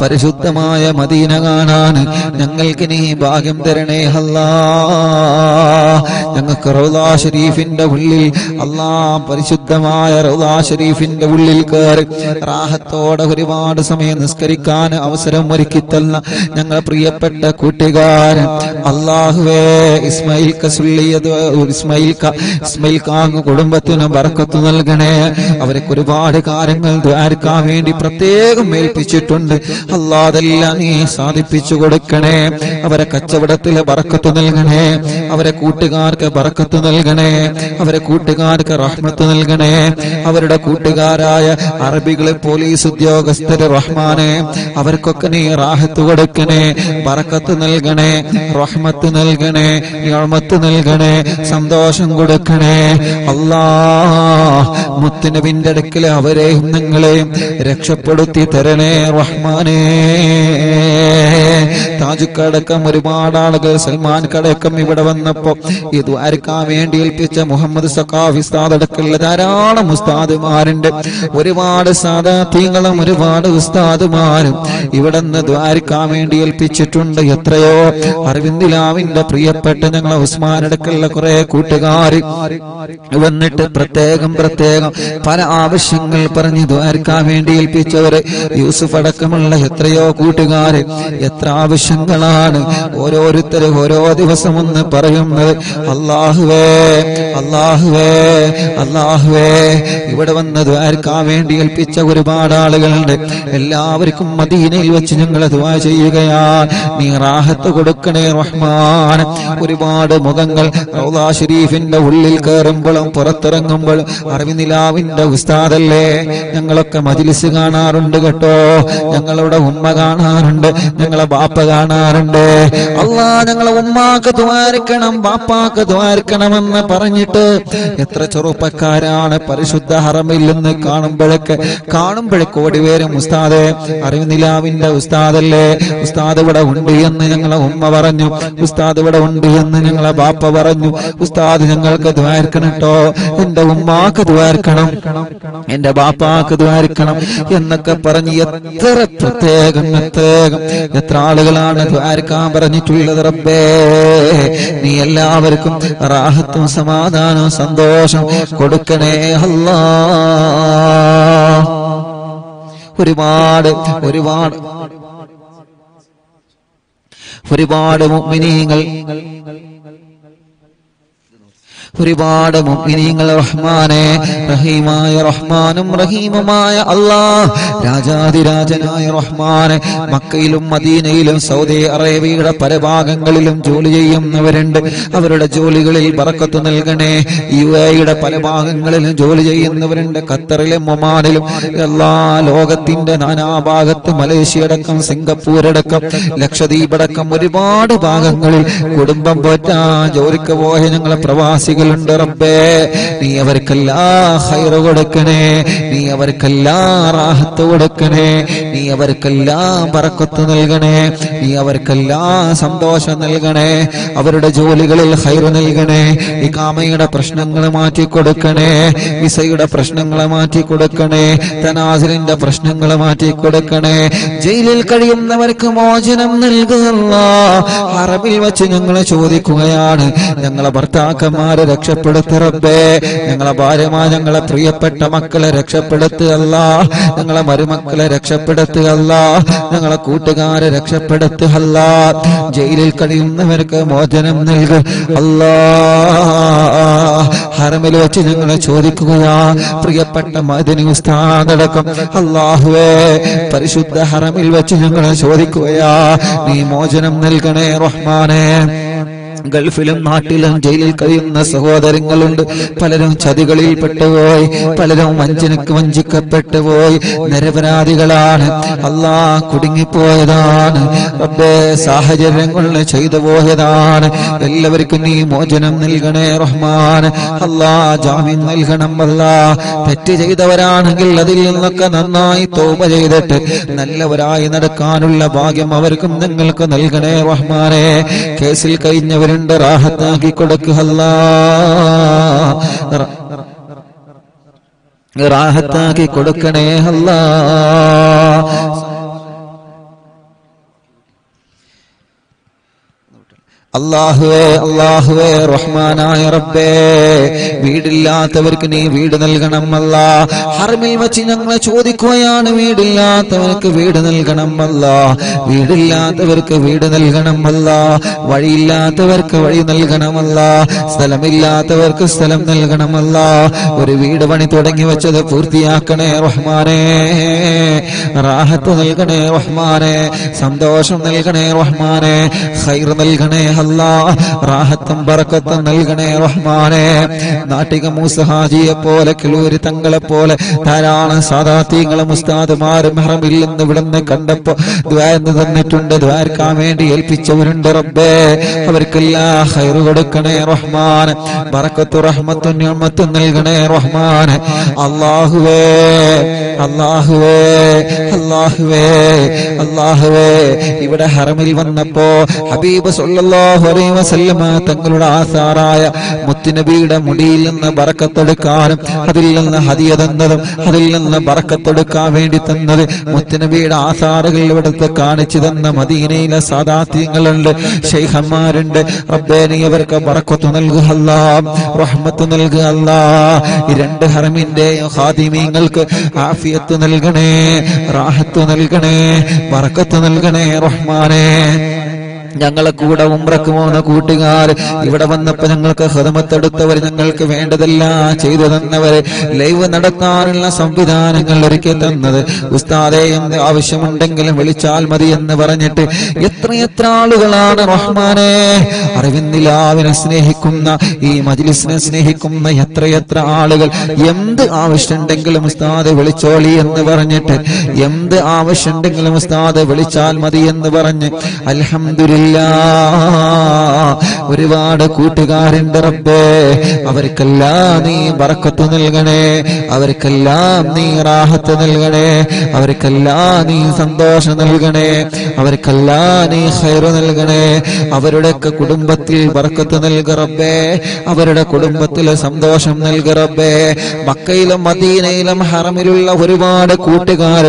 പരിശുദ്ധമായ മദീന കാണാൻ ഞങ്ങൾക്ക് നീ ഭാഗ്യം തരണേ അല്ല. ഞങ്ങൾക്ക് റൗദാ ഷരീഫിന്റെ ഉള്ളിൽ അല്ലാ പരിശുദ്ധമായ റൗദാ ഷരീഫിന്റെ ഉള്ളിൽ കയറി റാഹത്തോടെ ഒരുപാട് സമയം നിസ്കരിക്കാൻ അവസരം ഒരുക്കി തന്ന ഞങ്ങൾ പ്രിയപ്പെട്ട കൂട്ടുകാരൻ അള്ളാഹുവേ ഇസ്മയിൽ കസുള്ളിയത് ഇസ്മയിൽ ഇസ്മായിൽ കാങ് കുടുംബത്തിന് ബർക്കത്ത് നൽകണേ. അവർക്ക് ഒരുപാട് കാര്യങ്ങൾ ദ്വാരക്കാൻ വേണ്ടി പ്രത്യേകം ഏൽപ്പിച്ചിട്ടുണ്ട്? അല്ലാതെല്ലാം നീ സാധിപ്പിച്ചു കൊടുക്കണേ. അവരെ കച്ചവടത്തിലെ വറക്കത്ത് നൽകണേ. അവരെ കൂട്ടുകാർക്ക് വറക്കത്ത് നൽകണേ. അവരെ കൂട്ടുകാർക്ക് റഹ്മത്ത് നൽകണേ. അവരുടെ കൂട്ടുകാരായ അറബികളെ പോലീസ് ഉദ്യോഗസ്ഥര് റഹ്മാനെ അവർക്കൊക്കെ നീ റാഹത്ത് കൊടുക്കണേ. വറക്കത്ത് നൽകണേ. റഹ്മത്ത് നൽകണേ. ഞമത്ത് നൽകണേ. സന്തോഷം കൊടുക്കണേ. അല്ലാ മുത്തുനബിന്റെ അടുക്കൽ അവരെയും നിങ്ങളെയും രക്ഷപ്പെടുത്തി തരണേ റഹ്മാനേ. താജുക്കടക്കം ഒരുപാട് ആളുകൾ സൽമാൻ കടക്കം ഇവിടെ വന്നപ്പോ ഇത് ആർക്കാൻ വേണ്ടി ഏൽപ്പിച്ച മുഹമ്മദ് സഖാഫ് ഉസ്താദ് അടക്കമുള്ള ധാരാളം ഉസ്താദുമാരുണ്ട്. ഒരുപാട് സാദാത്യങ്ങളും ഒരുപാട് ഉസ്താദുമാരും ഇവിടെ നിന്ന് ദ്വാരിക്കാൻ വേണ്ടി ഏൽപ്പിച്ചിട്ടുണ്ട്. എത്രയോ അരവിന്ദിലാവിന്റെ പ്രിയപ്പെട്ട ഞങ്ങളെ ഉസ്മാൻ അടക്കമുള്ള കുറെ കൂട്ടുകാർ വന്നിട്ട് പ്രത്യേകം പ്രത്യേകം പല ആവശ്യങ്ങൾ പറഞ്ഞ് ദ്വാരക്കാൻ വേണ്ടി ഏൽപ്പിച്ചവര് യൂസുഫ് അടക്കമുള്ള എത്രയോ കൂട്ടുകാര് എത്ര ആവശ്യങ്ങളാണ് ഓരോരുത്തരും ഓരോ ദിവസം ഒന്ന് പറയുന്നത്. അള്ളാഹുവേ അള്ളാഹുവേ അള്ളാഹുവേ ഇവിടെ വന്ന് ദ്വാരക്കാൻ വേണ്ടി ഏൽപ്പിച്ച ഒരുപാട് ആളുകളുണ്ട്. എല്ലാവർക്കും മദീനയിൽ വെച്ച് ഞങ്ങൾ ദ്വാ ചെയ്യുകയാണ്. നീ റാഹത്ത് കൊടുക്കണേ റഹ്മാൻ. ഒരുപാട് മുഖങ്ങൾ റൗദാ ഷരീഫിന്റെ ഉള്ളിൽ കയറുമ്പോഴും പുറത്തിറങ്ങുമ്പോഴും അറിവിനിലാവിന്റെ ഉസ്താദല്ലേ? ഞങ്ങളൊക്കെ മജിലിസ് കാണാറുണ്ട് കേട്ടോ. ഞങ്ങളുടെ ഉമ്മ കാണാറുണ്ട് ഞങ്ങളെ ബാപ്പ കാണാറുണ്ട്. അള്ളാ ഞങ്ങളെ ഉമ്മാക്ക് ദ്വാരിക്കണം ബാപ്പാക്ക് ദ്വാരിക്കണമെന്ന് പറഞ്ഞിട്ട് എത്ര ചെറുപ്പക്കാരാണ് പരിശുദ്ധ ഹറമിൽ നിന്ന് കാണുമ്പോഴൊക്കെ. കാണുമ്പോഴേക്ക് ഓടിവേരും ഉസ്താദെ. അറിവിനിലാവിന്റെ ഉസ്താദല്ലേ? ഉസ്താദ് ഇവിടെ ഉണ്ട് എന്ന് ഞങ്ങളെ ഉമ്മ പറഞ്ഞു. ഉസ്താദ് ഇവിടെ ഉണ്ട് എന്ന് ഞങ്ങളെ ബാപ്പ പറഞ്ഞു. ഉസ്താദ് ഞങ്ങൾക്ക് ദ്വാരിക്കണം കേട്ടോ. എന്റെ ഉമ്മാക്ക് ദ്വാരിക്കണം. എന്റെ ബാപ്പാക്ക് ദ്വാരിക്കണം എന്നൊക്കെ പറഞ്ഞ് എത്ര പ്രത്യേകം പ്രത്യേകം. എത്ര ആളുകളാണ് ദ്വാരിക്കാൻ പറഞ്ഞിട്ടുള്ളത് റബ്ബേ? നീ എല്ലാവർക്കും റാഹത്തും സമാധാനവും സന്തോഷം കൊടുക്കണേ അല്ലാ. ഒരുപാട് ഒരുപാട്. ഒരുപാട് മുഅ്മിനീങ്ങൾ ഒരുപാട് റഹ്മാനെ റഹീമായ റഹ്മാനും റഹീമുമായ അല്ലാഹ് രാജാതിരാജനായ റഹ്മാനെ മക്കയിലും മദീനയിലും സൗദി അറേബ്യയുടെ പല ഭാഗങ്ങളിലും ജോലി ചെയ്യുന്നവരുണ്ട്. അവരുടെ ജോലികളിൽ പറക്കത്തു നൽകണേ. യു എയുടെ പല ഭാഗങ്ങളിലും ജോലി ചെയ്യുന്നവരുണ്ട്. ഖത്തറിലും ഒമാനിലും. എല്ലാ ലോകത്തിന്റെ നാനാഭാഗത്ത് മലേഷ്യ അടക്കം സിംഗപ്പൂർ അടക്കം ലക്ഷദ്വീപ് അടക്കം ഒരുപാട് ഭാഗങ്ങളിൽ കുടുംബം പോറ്റാ ജോലിക്ക് പോയ ഞങ്ങളെ പ്രവാസികളുണ്ട് റബ്ബേ. നീ അവർക്കെല്ലാ ഹൈറ് കൊടുക്കണേ. നീ അവർക്കെല്ലാ റാഹത്ത് കൊടുക്കണേ. നീ അവർക്കെല്ലാ പറക്കത്ത് നൽകണേ. നീ അവർക്കെല്ലാ സന്തോഷം നൽകണേ. അവരുടെ ജോലികളിൽ ഹൈറ് നൽകണേ. ഈ കാമയുടെ പ്രശ്നങ്ങൾ മാറ്റി കൊടുക്കണേ. വിസയുടെ പ്രശ്നങ്ങൾ മാറ്റി കൊടുക്കണേ. തനാസിലിന്റെ പ്രശ്നങ്ങൾ മാറ്റി കൊടുക്കണേ. ജയിലിൽ കഴിയുന്നവർക്ക് മോചനം നൽകുന്ന ഹറബിൽ വെച്ച് ഞങ്ങൾ ചോദിക്കുകയാണ്. ഞങ്ങളെ ഭർത്താക്കന്മാരെ രക്ഷപ്പെടുത്തറബേ ഞങ്ങളെ ഭാര്യമാർ ഞങ്ങളെ പ്രിയപ്പെട്ട മക്കളെ രക്ഷപ്പെടുത്തുകയല്ല ഞങ്ങളെ മരുമക്കളെ രക്ഷപ്പെടുത്തുകയല്ല ഞങ്ങളെ കൂട്ടുകാരെ രക്ഷപ്പെടുത്തുകയല്ല ജയിലിൽ കഴിയുന്നവർക്ക് മോചനം നൽകുക അല്ലാ. ഹറമിൽ വെച്ച് ഞങ്ങളെ ചോദിക്കുകയാ. പ്രിയപ്പെട്ട മദിനി ഉസ്താദടക്കം അല്ലാഹുവേ പരിശുദ്ധ ഹറമിൽ വെച്ച് ഞങ്ങളെ ചോദിക്കുകയാ. നീ മോചനം നൽകണേ റഹ്മാനെ. ഗൾഫിലും നാട്ടിലും ജയിലിൽ കഴിയുന്ന സഹോദരങ്ങളുണ്ട്. പലരും ചതികളിൽ പെട്ടുപോയി പലരും വഞ്ചനക്ക് വഞ്ചിക്കപ്പെട്ടു പോയി നിരപരാധികളാണ്. അല്ലാ കുടുങ്ങിപ്പോയതാണ്. റബ്ബേ സാഹചര്യം കൊണ്ട് ചെയ്തു പോയതാണ് എല്ലാവർക്കും നീ മോചനം നൽകണേ റഹ്മാൻ. അല്ലാ ജാമ്യം നൽകണം അല്ലാ. തെറ്റ് ചെയ്തവരാണെങ്കിൽ അതിൽ നിന്നൊക്കെ നന്നായി തോപ ചെയ്തിട്ട് നല്ലവരായി നടക്കാനുള്ള ഭാഗ്യം അവർക്കും നിങ്ങൾക്ക് നൽകണേ റഹ്മാനെ. കേസിൽ കഴിഞ്ഞവരുണ്ട് റാഹത്താക്കി കൊടുക്കുക റാഹത്താക്കി കൊടുക്കണേ അല്ലാ. അള്ളാഹുവേ അള്ളാഹുവേ റഹ്മാനായ റബ്ബേ വീടില്ലാത്തവർക്ക് നീ വീട് നൽകണം അല്ല. ഹർമിൽ വച്ച് ഞങ്ങൾ ചോദിക്കുകയാണ് വീടില്ലാത്തവർക്ക് വീട് നൽകണം അല്ല. വീടില്ലാത്തവർക്ക് വീട് നൽകണം അല്ല. വഴിയില്ലാത്തവർക്ക് വഴി നൽകണം നൽകണമല്ല സ്ഥലമില്ലാത്തവർക്ക് സ്ഥലം നൽകണമല്ല ഒരു വീട് പണി തുടങ്ങി വെച്ചത് പൂർത്തിയാക്കണേ റഹ്മാനേ. റാഹത്ത് നൽകണേ റഹ്മാനെ. സന്തോഷം നൽകണേ റഹ്മാനെ. ഖൈർ നൽകണേ റാഹത്തും ബറക്കത്തും നൽകണേ റഹ്മാനെ. നാട്ടിക മൂസഹാജിയെ പോലെ കിളൂരി തങ്ങളെ പോലെ ധാരാളം സാദാത്യങ്ങളും ഉസ്താദുമാരും ഹറമിൽ ഇവിടുന്ന് കണ്ടപ്പോ ദ്വാരന്ന് തന്നിട്ടുണ്ട്. ദ്വാരക്കാൻ വേണ്ടി ഏൽപ്പിച്ചവരുണ്ട് റബ്ബേ. അവർക്കെല്ലാ ഹൈറ് കൊടുക്കണേ റഹ്മാൻ. ബറക്കത്തു റഹ്മത്തും ഞമ്മത്തും നൽകണേ റഹ്മാൻ. അള്ളാഹുവേ അള്ളാഹുവേ അള്ളാഹുവേ അള്ളാഹുവേ. ഇവിടെ ഹറമിൽ വന്നപ്പോ ഹബീബ് സല്ലല്ലാഹു അലൈഹി വസല്ലമ തങ്ങളുടെ ആസാറായ മുത്തുനബിയുടെ മുടിയിൽ നിന്ന് ബറക്കത്തെടുക്കാനും അതിൽ നിന്ന് ഹദിയ തന്നതും അതിൽ നിന്ന് ബറക്കത്തെടുക്കാൻ വേണ്ടി തന്നത് മുത്തുനബിയുടെ ആസാറുകൾ ഇവിടുത്തെ കാണിച്ചു തന്ന മദീനയിലെ സാദാത്യങ്ങളുണ്ട്. ഷെയ്ഖന്മാരുണ്ട് റബ്ബേ നീ അവർക്ക് ബറക്കത്ത് നൽകുക റഹ്മത്ത് നൽകുക അല്ലാ ഈ രണ്ട് ഹറമിന്റെയും ഹാദിമീങ്ങൾക്ക് ആഫിയത്ത് നൽകണേ റാഹത്ത് നൽകണേ ബറക്കത്ത് നൽകണേ റഹ്മാനേ. ഞങ്ങളെ കൂടെ ഉമ്രക്ക് പോകുന്ന കൂട്ടുകാർ. ഇവിടെ വന്നപ്പോ ഞങ്ങൾക്ക് ഹൃദമത്തെടുത്തവർ ഞങ്ങൾക്ക് വേണ്ടതെല്ലാം ചെയ്തു തന്നവരെ. ലൈവ് നടത്താനുള്ള സംവിധാനങ്ങൾ ഒരുക്കി തന്നത്. ഉസ്താദെ എന്ത് ആവശ്യമുണ്ടെങ്കിലും വിളിച്ചാൽ മതി എന്ന് പറഞ്ഞിട്ട് എത്രയെത്ര ആളുകളാണ് റഹ്മാനെ. അറിവിന്ദിലാവിനെ സ്നേഹിക്കുന്ന ഈ മജ്ലിസിനെ സ്നേഹിക്കുന്ന എത്രയെത്ര ആളുകൾ. എന്ത് ആവശ്യമുണ്ടെങ്കിലും ഉസ്താദ് വിളിച്ചോളി എന്ന് പറഞ്ഞിട്ട് എന്ത് ആവശ്യമുണ്ടെങ്കിലും ഉസ്താദ് വിളിച്ചാൽ മതി എന്ന് പറഞ്ഞ് അൽഹംദുലില്ല ഒരുപാട് കൂട്ടുകാരുണ്ട് റബ്ബേ അവർക്കെല്ലാം നീ ബറക്കത്ത് നൽകണേ. അവർക്കെല്ലാം നീ റാഹത്ത് നൽകണേ. അവർക്കെല്ലാം നീ സന്തോഷം നൽകണേ. അവർക്കെല്ലാം നീ ഹൈറ് നൽകണേ. അവരുടെയൊക്കെ കുടുംബത്തിൽ ബറക്കത്ത് നൽക റബ്ബേ. അവരുടെ കുടുംബത്തിലെ സന്തോഷം നൽക റബ്ബേ. മക്കയിലും മദീനയിലും ഹറമിലുള്ള ഒരുപാട് കൂട്ടുകാർ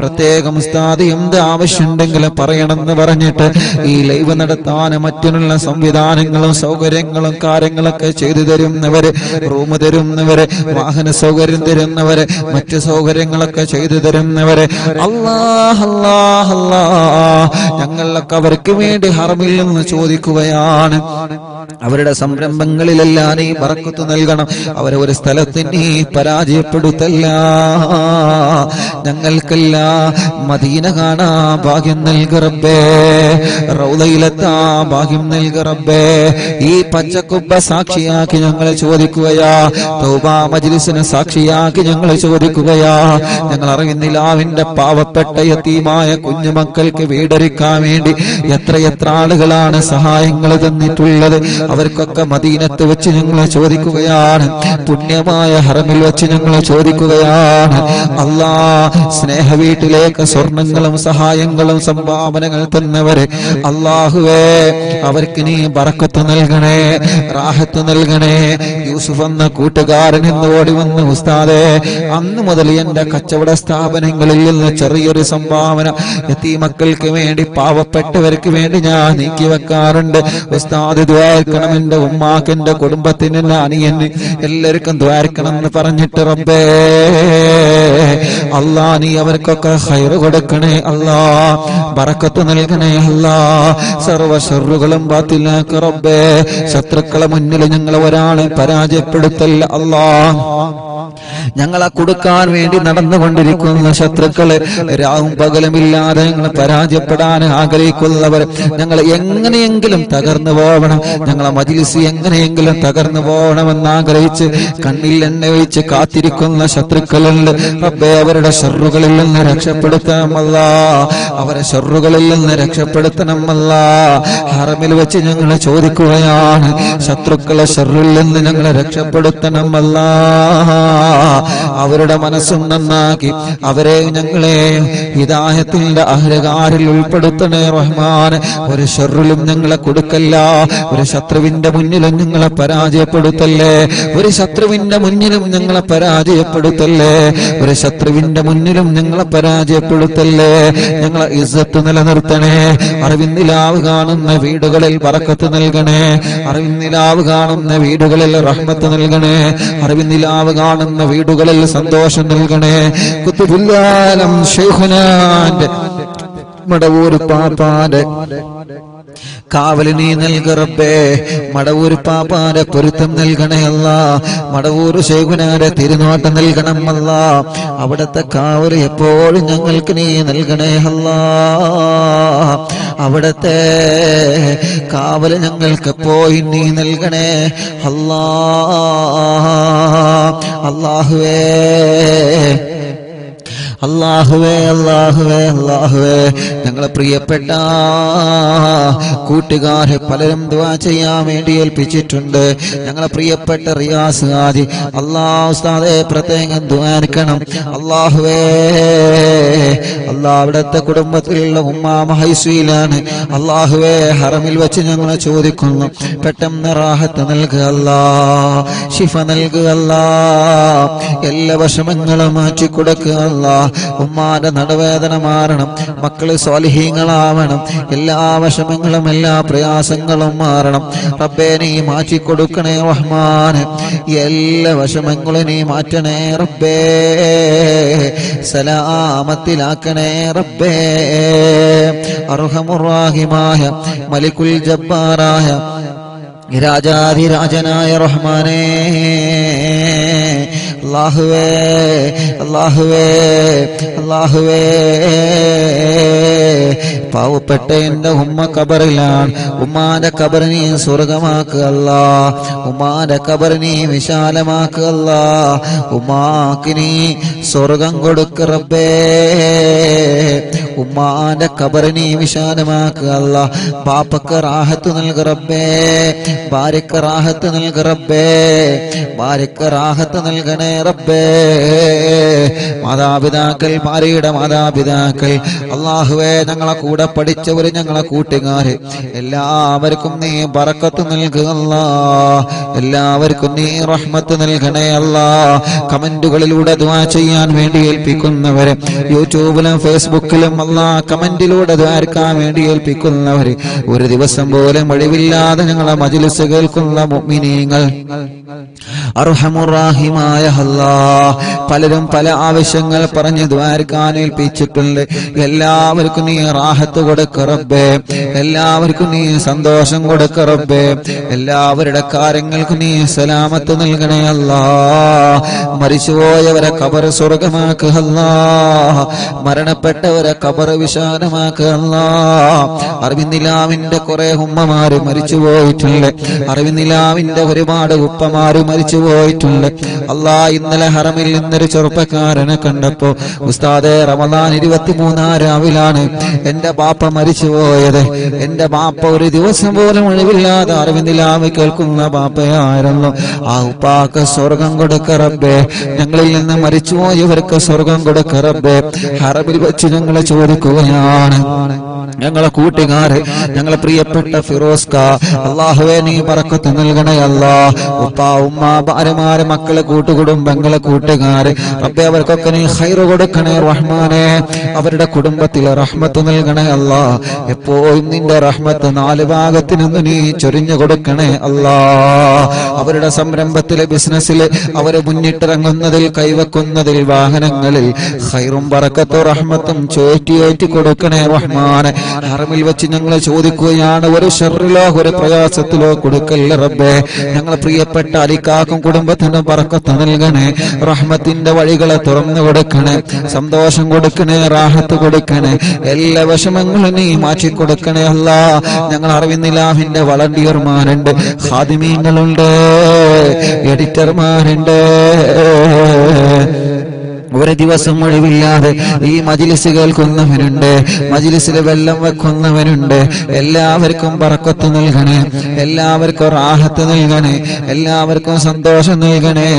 പ്രത്യേകം സ്ഥാതി എന്ത് ആവശ്യമുണ്ടെങ്കിലും പറയണമെന്ന് പറഞ്ഞിട്ട് ഈ ലൈവ് നടത്താൻ മറ്റിനുള്ള സംവിധാനങ്ങളും സൗകര്യങ്ങളും കാര്യങ്ങളൊക്കെ ചെയ്തു തരുന്നവര് റൂം തരുന്നവര് വാഹന സൗകര്യം തരുന്നവര് മറ്റു സൗകര്യങ്ങളൊക്കെ ചെയ്തു തരുന്നവര്. അല്ലാഹ് അല്ലാഹ് അല്ലാഹ് ഞങ്ങളൊക്കെ അവർക്ക് വേണ്ടി ഹറമിൽ നിന്ന് ചോദിക്കുകയാണ്. അവരുടെ സംരംഭങ്ങളിലെല്ലാം നീ ബറക്കത്ത് നൽകണം. അവരെ ഒരു സ്ഥലത്ത് നീ പരാജയപ്പെടുത്തല്ല. ഞങ്ങൾക്കല്ല മദീന കാണാ ഭാഗ്യം നൽകറബേ റൗലയിലെത്താ ഭാഗ്യം റബ്ബേ. ഈ പച്ചക്കുബ്ബ സാക്ഷിയാക്കി ഞങ്ങളെ ചോദിക്കുകയാ. തൗബ സാക്ഷിയാക്കി ഞങ്ങളെ ചോദിക്കുകയാ. ഞങ്ങൾ അറിയുന്നില്ലാവിന്റെ പാവപ്പെട്ട യത്തീമായ കുഞ്ഞുമക്കൾക്ക് വീടൊരുക്കാൻ വേണ്ടി എത്രയെത്ര ആളുകളാണ് സഹായങ്ങൾ തന്നിട്ടുള്ളത്. അവർക്കൊക്കെ മദീനത്ത് വെച്ച് ഞങ്ങളെ ചോദിക്കുകയാണ്. പുണ്യമായ ഹറമിൽ വെച്ച് ഞങ്ങളെ ചോദിക്കുകയാണ്. അല്ലാ സ്നേഹ വീട്ടിലേക്ക് സ്വർണങ്ങളും സഹായങ്ങളും സംഭാവനകൾ തന്നവരെ. അള്ളാഹുവേ അവർക്ക് നീ ബറക്കത്ത് നൽകണേ റാഹത്ത് നൽകണേ. യൂസുഫ് എന്ന കൂട്ടുകാരൻ എന്ന് ഓടി വന്ന് ഉസ്താദേ അന്ന് മുതൽ എന്റെ കച്ചവട സ്ഥാപനങ്ങളിൽ നിന്ന് ചെറിയൊരു സംഭാവന എത്തി മക്കൾക്ക് വേണ്ടി പാവപ്പെട്ടവർക്ക് വേണ്ടി ഞാൻ നീക്കി വെക്കാറുണ്ട്. ഉസ്താദ് ദ്വാരിക്കണം എന്റെ ഉമ്മാക്ക് എന്റെ കുടുംബത്തിന് എന്റെ അനിയന് എല്ലാവർക്കും ദ്വാരിക്കണം എന്ന് പറഞ്ഞിട്ട് റബ്ബേ അല്ലാ നീ അവർക്കൊക്കെ ഹൈറ് കൊടുക്കണേ അല്ലാ ബറക്കത്ത് നൽകണേ അല്ലാ സർവ ഷറുകളും ബാത്തിലാക്ക് റബ്ബേ. ശത്രുക്കളെ മുന്നിൽ ഞങ്ങൾ ഒരാളെ പരാജയപ്പെടുത്തല്ല അല്ലാ ഞങ്ങളെ കൊടുക്കാൻ വേണ്ടി നടന്നുകൊണ്ടിരിക്കുന്ന ശത്രുക്കളെ രാവും പകലുമില്ലാതെ ഞങ്ങൾ പരാജയപ്പെടാൻ ആഗ്രഹിക്കുന്നവർ ഞങ്ങൾ എങ്ങനെയെങ്കിലും തകർന്നു പോകണം ഞങ്ങളെ മജിലിസ് എങ്ങനെയെങ്കിലും തകർന്നു പോകണമെന്ന് ആഗ്രഹിച്ച് കണ്ണിൽ എണ്ണ വെച്ച് കാത്തിരിക്കുന്ന ശത്രുക്കളുണ്ട്. റബ്ബേ അവരുടെ ഷെറുകളിൽ നിന്ന് രക്ഷപ്പെടുത്തണമല്ല അവരെ ഷെറുകളിൽ നിന്ന് രക്ഷപ്പെടുത്തണമല്ല ഹറമിൽ വെച്ച് ഞങ്ങൾ ചോദിക്കുകയാണ്. ശത്രുക്കളെ ഷെറിൽ നിന്ന് ഞങ്ങളെ രക്ഷപ്പെടുത്തണമല്ല അവരുടെ മനസ്സും നന്നാക്കി അവരെ ഞങ്ങളെ ഹിദായത്തിന്റെ അഹരകാരിൽ ഉൾപ്പെടുത്തണേ റഹ്മാൻ. ഒരു ഷെറിലും ഞങ്ങളെ കൊടുക്കല്ല. ഒരു ശത്രുവിന്റെ മുന്നിലും ഞങ്ങളെ പരാജയപ്പെടുത്തല്ലേ? ഒരു ശത്രുവിന്റെ മുന്നിലും ഞങ്ങളെ പരാജയപ്പെടുത്തല്ലേ? ഒരു ശത്രുവിന്റെ മുന്നിലും ഞങ്ങളെ പരാജയപ്പെടുത്തല്ലേ? ഞങ്ങളെ ഇസ്സത്ത് നിലനിർത്തണേ. അറിവിന്ദിലാവ് കാണുന്ന വീടുകളിൽ പറക്കത്ത് നൽകണേ. അറിവിന്ദിലാവ് കാണുന്ന വീടുകളിൽ റഹ്മത്ത് നൽകണേ. അറിവിന്ദിലാവ് കാണുന്ന വീടുകളിൽ സന്തോഷം നൽകണേ. കുത്തുബുല്ലാലം ഷെയ്ഖുനാന്റെ മടവൂർ പാപ്പാന്റെ കാവൽ നൽകറപ്പേ മടവൂർ പാപ്പാന്റെ പൊരുത്തം നൽകണേ അല്ല. മടവൂർ ശേഖുനാരെ തിരുനോട്ടം നൽകണം അവിടത്തെ കാവൽ എപ്പോഴും ഞങ്ങൾക്ക് നീ നൽകണേ അല്ല. അവിടത്തെ കാവൽ ഞങ്ങൾക്ക് പോയി നീ നൽകണേ അല്ലാ. അള്ളാഹുവേ അള്ളാഹുവേ അള്ളാഹുവേ അള്ളാഹുവേ ഞങ്ങളെ പ്രിയപ്പെട്ട കൂട്ടുകാരെ പലരും ദ്വാ ചെയ്യാൻ വേണ്ടി ഏൽപ്പിച്ചിട്ടുണ്ട്. ഞങ്ങളെ പ്രിയപ്പെട്ട റിയാസ് ആദി അള്ളാഹുസ്താദെ പ്രത്യേകം ദ്വാനിക്കണം അള്ളാഹുവേ അള്ളാഹ് അവിടുത്തെ കുടുംബത്തിലുള്ള ഉമ്മാ ഹൈസ്വയിലാണ് അള്ളാഹുവേ ഹറമിൽ വെച്ച് ഞങ്ങളെ ചോദിക്കുന്നു. പെട്ടെന്ന് റാഹത്ത് നൽകുക അല്ലാ ഷിഫ നൽകുക അല്ലാ എല്ലാ വിഷമങ്ങളും മാറ്റി കൊടുക്കുക അല്ലാ. ഉമ്മാന്റെ നടുവേദന മാറണം. മക്കൾ സ്വാലിഹീങ്ങളാവണം. എല്ലാ വിഷമങ്ങളും എല്ലാ പ്രയാസങ്ങളും മാറണം. റബ്ബേ നീ മാറ്റി കൊടുക്കണേ റഹ്മാന്. എല്ലാ വിഷമങ്ങളും നീ മാറ്റണേ റബ്ബേ. സലാമത്തിലാക്കണേ റബ്ബേ. അർഹമുറാഹിമായ മലിക്കുൽ ജബ്ബാറായ രാജാധിരാജനായ റഹ്മാനേ. അല്ലാഹുവേ അല്ലാഹുവേ അല്ലാഹുവേ. പാവപ്പെട്ട എന്റെ ഉമ്മ കബറിലാണ് ഉമ്മാന്റെ കബർ നീ സ്വർഗമാക്കുക ഉമ്മാന്റെ കബർ നീ വിശാലമാക്കുക ഉമ്മാക്ക് നീ സ്വർഗം കൊടുക്ക റബ്ബേ. ഉമ്മാന്റെ കബർ നീ വിശാലമാക്കുക അല്ല പാപ്പക്ക് റാഹത്ത് നൽക റബ്ബേ. ഭാര്യക്ക് റാഹത്ത് നൽക റബ്ബേ. ഭാര്യക്ക് റാഹത്ത് നൽകണേ. റബ്ബേ. മാതാപിതാക്കൾ ഭാര്യയുടെ മാതാപിതാക്കൾ അള്ളാഹുവേ ഞങ്ങളെ കൂടെ പഠിച്ചവര് ഞങ്ങളെ കൂട്ടുകാര് എല്ലാവർക്കും നീ പറക്കത്ത് നൽകുക എല്ലാവർക്കും നീ റഹ്മത്ത് നൽകണേ അല്ല. കമന്റുകളിലൂടെ ദ്വാ ചെയ്യാൻ വേണ്ടി ഏൽപ്പിക്കുന്നവര് യൂട്യൂബിലും ഫേസ്ബുക്കിലും അല്ലാ കമന്റിലൂടെ ദ്വാരക്കാൻ വേണ്ടി ഏൽപ്പിക്കുന്നവര് ഒരു ദിവസം പോലും ഒഴിവില്ലാതെ ഞങ്ങളെ മജിലിസ് കേൾക്കുന്ന മുഅ്മിനീങ്ങൾ. അർഹമുറാഹിമായ പലരും പല ആവശ്യങ്ങൾ പറഞ്ഞ് ദ്വാരക്കാൻ ഏൽപ്പിച്ചിട്ടുണ്ട് എല്ലാവർക്കും നീ റാഹത്ത് കൊടുക്കറബേ എല്ലാവർക്കും നീ സന്തോഷം കൊടുക്കറബേ എല്ലാവരുടെ കാര്യങ്ങൾക്കും നീ സലാമത്ത് നൽകണേ അല്ലാ മരിച്ചുപോയവരെ കബർ സ്വർഗമാക്കുക മരണപ്പെട്ടവരെ കബർ വിശാലമാക്കുക അല്ലാ അറിവിന്ദിലാവിന്റെ കുറെ ഉമ്മമാര് മരിച്ചുപോയിട്ടുണ്ട്. അറിവിന്ദിലാവിന്റെ ഒരുപാട് ഉപ്പമാര് മരിച്ചു പോയിട്ടുണ്ട് അല്ലാ ഇന്നലെ ഹറമിൽ നിന്നൊരു ചെറുപ്പക്കാരനെ കണ്ടപ്പോ ഉസ്താദെ റമദാൻ ഇരുപത്തിമൂന്നാം രാവിലാണ്. എന്റെ ബാപ്പ മരിച്ചു പോയത് എന്റെ ബാപ്പ ഒരു ദിവസം പോലും ഒഴിവില്ലാതെ അറിവിന്ദിലാവ് കേൾക്കുന്ന ബാപ്പയായിരുന്നു. ആ ഉപ്പാക്ക് സ്വർഗം കൊടുക്കറബേ ഞങ്ങളിൽ നിന്ന് മരിച്ചുപോയവർക്ക് സ്വർഗം കൊടുക്കറബേ ഹറമിൽ വെച്ച് ഞങ്ങളെ ചോദിക്കുകയാണ്. ഞങ്ങളെ കൂട്ടുകാര് ഞങ്ങളെ പ്രിയപ്പെട്ട ഫിറോസ്ക അള്ളാഹുവെ നീ പറക്കത്ത് നൽകണേ അല്ലാ ഉപ്പ ഉമ്മ ഭാര്യമാരെ മക്കളെ കൂട്ടുകുടുംബങ്ങളെ കൂട്ടുകാര്. റബ്ബെ അവർക്കൊക്കെ നീ ഹൈറ് കൊടുക്കണേ റഹ്മാനെ. അവരുടെ കുടുംബത്തിൽ റഹ്മത്ത് നൽകണേ അല്ല. എപ്പോഴും നിന്റെ റഹ്മത്ത് നാല് ഭാഗത്തു നിന്ന് നീ ചൊരിഞ്ഞു കൊടുക്കണേ അല്ല. അവരുടെ സംരംഭത്തിലെ ബിസിനസ്സിൽ അവർ മുന്നിട്ടിറങ്ങുന്നതിൽ കൈവക്കുന്നതിൽ വാഹനങ്ങളിൽ ഹൈറും പറക്കത്തും റഹ്മത്തും ചോറ്റിയേറ്റി കൊടുക്കണേ റഹ്മാനെ. ഹറമിൽ വെച്ച് ഞങ്ങൾ ചോദിക്കുകയാണ് ഒരു ഷെറിലോ ഒരു പ്രയാസത്തിലോ കൊടുക്കല്ലേ റബ്ബേ? ഞങ്ങൾ പ്രിയപ്പെട്ട അലിക്കാക്കും കുടുംബത്തിന് പറക്കത്ത് നൽകണേ റഹ്മത്തിന്റെ വഴികളെ തുറന്നു കൊടുക്കണേ സന്തോഷം കൊടുക്കണേ റാഹത്ത് കൊടുക്കണേ എല്ലാ വിഷമങ്ങളും നീ മാറ്റി കൊടുക്കണേ അല്ല. ഞങ്ങൾ അറിവിന്നിലാഹിന്റെ വളണ്ടിയർമാരുണ്ട് ഹാദിമീങ്ങളുണ്ട് എഡിറ്റർമാരുണ്ട്. ഒരു ദിവസം ഒഴിവില്ലാതെ ഈ മജിലിസ് കേൾക്കുന്നവനുണ്ട് മജിലിസിൽ വെള്ളം വെക്കുന്നവനുണ്ട്. എല്ലാവർക്കും പറക്കത്ത് നൽകണേ. എല്ലാവർക്കും റാഹത്ത് നൽകണേ. എല്ലാവർക്കും സന്തോഷം നൽകണേ.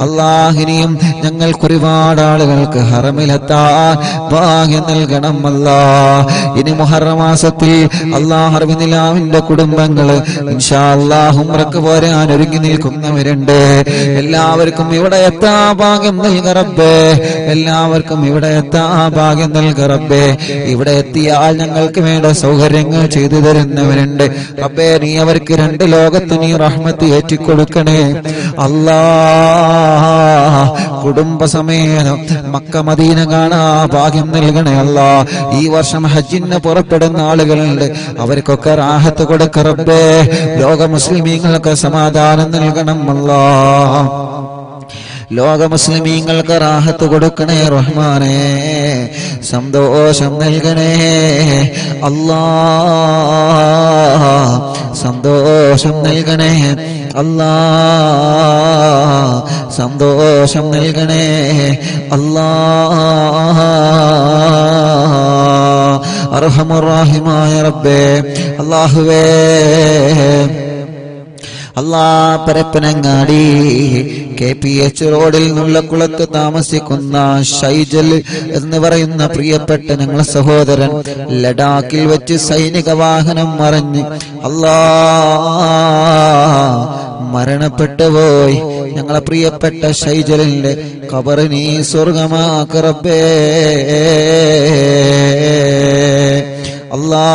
അള്ളാഹിനിയും ഞങ്ങൾക്ക് ഒരുപാട് ആളുകൾക്ക് ഹറമിലെത്താൻ ഭാഗ്യം നൽകണം അല്ലാ. ഇനി മുഹറ മാസത്തിൽ അള്ളാഹ് ഹർബിനിലാവിന്റെ കുടുംബങ്ങൾ ഇൻഷാ അല്ലാഹ് ഉംറക്ക് പോരാൻ ഒരുങ്ങി നിൽക്കുന്നവരുണ്ട്. എല്ലാവർക്കും ഇവിടെ എത്താ ഭാഗ്യം നൽകറബേ എല്ലാവർക്കും ഇവിടെ എത്താ ഭാഗ്യം നൽകറബേ ഇവിടെ എത്തിയാൽ ഞങ്ങൾക്ക് വേണ്ട സൗകര്യങ്ങൾ ചെയ്തു തരുന്നവരുണ്ട്. റബ്ബേ നീ അവർക്ക് രണ്ട് ലോകത്ത് നീ റഹ്മത്ത് ഏറ്റിക്കൊടുക്കണേ. അല്ലാ കുടുംബസമേതം മക്ക മദീന കാണാ ഭാഗ്യം നൽകണേ അല്ലാ. ഈ വർഷം ഹജ്ജിന് പുറപ്പെടുന്ന ആളുകളുണ്ട്. അവർക്കൊക്കെ റാഹത്ത് കൊടുക്കറബേ ലോക മുസ്ലിമീങ്ങൾക്ക് സമാധാനം നൽകണം അല്ലാ. ലോക മുസ്ലിമീങ്ങൾക്ക് റാഹത്ത് കൊടുക്കണേ റഹ്മാനെ. സന്തോഷം നൽകണേ. അല്ലാ. സന്തോഷം നൽകണേ. അല്ലാ. സന്തോഷം നൽകണേ. അല്ലാ. അർഹമുറാഹിമായ റബ്ബേ. അല്ലാഹുവേ. Allah Parappanangadi K P H റോഡിൽ നിന്നുള്ള കുളത്ത് താമസിക്കുന്ന ഷൈജൽ എന്ന് പറയുന്ന പ്രിയപ്പെട്ട ഞങ്ങളെ സഹോദരൻ ലഡാക്കിൽ വെച്ച് സൈനിക വാഹനം മറിഞ്ഞ് അല്ലാ മരണപ്പെട്ടുപോയി ഞങ്ങളെ പ്രിയപ്പെട്ട ഷൈജലിന്റെ കബറിനീ സ്വർഗമാക്കറപ്പേ അല്ലാ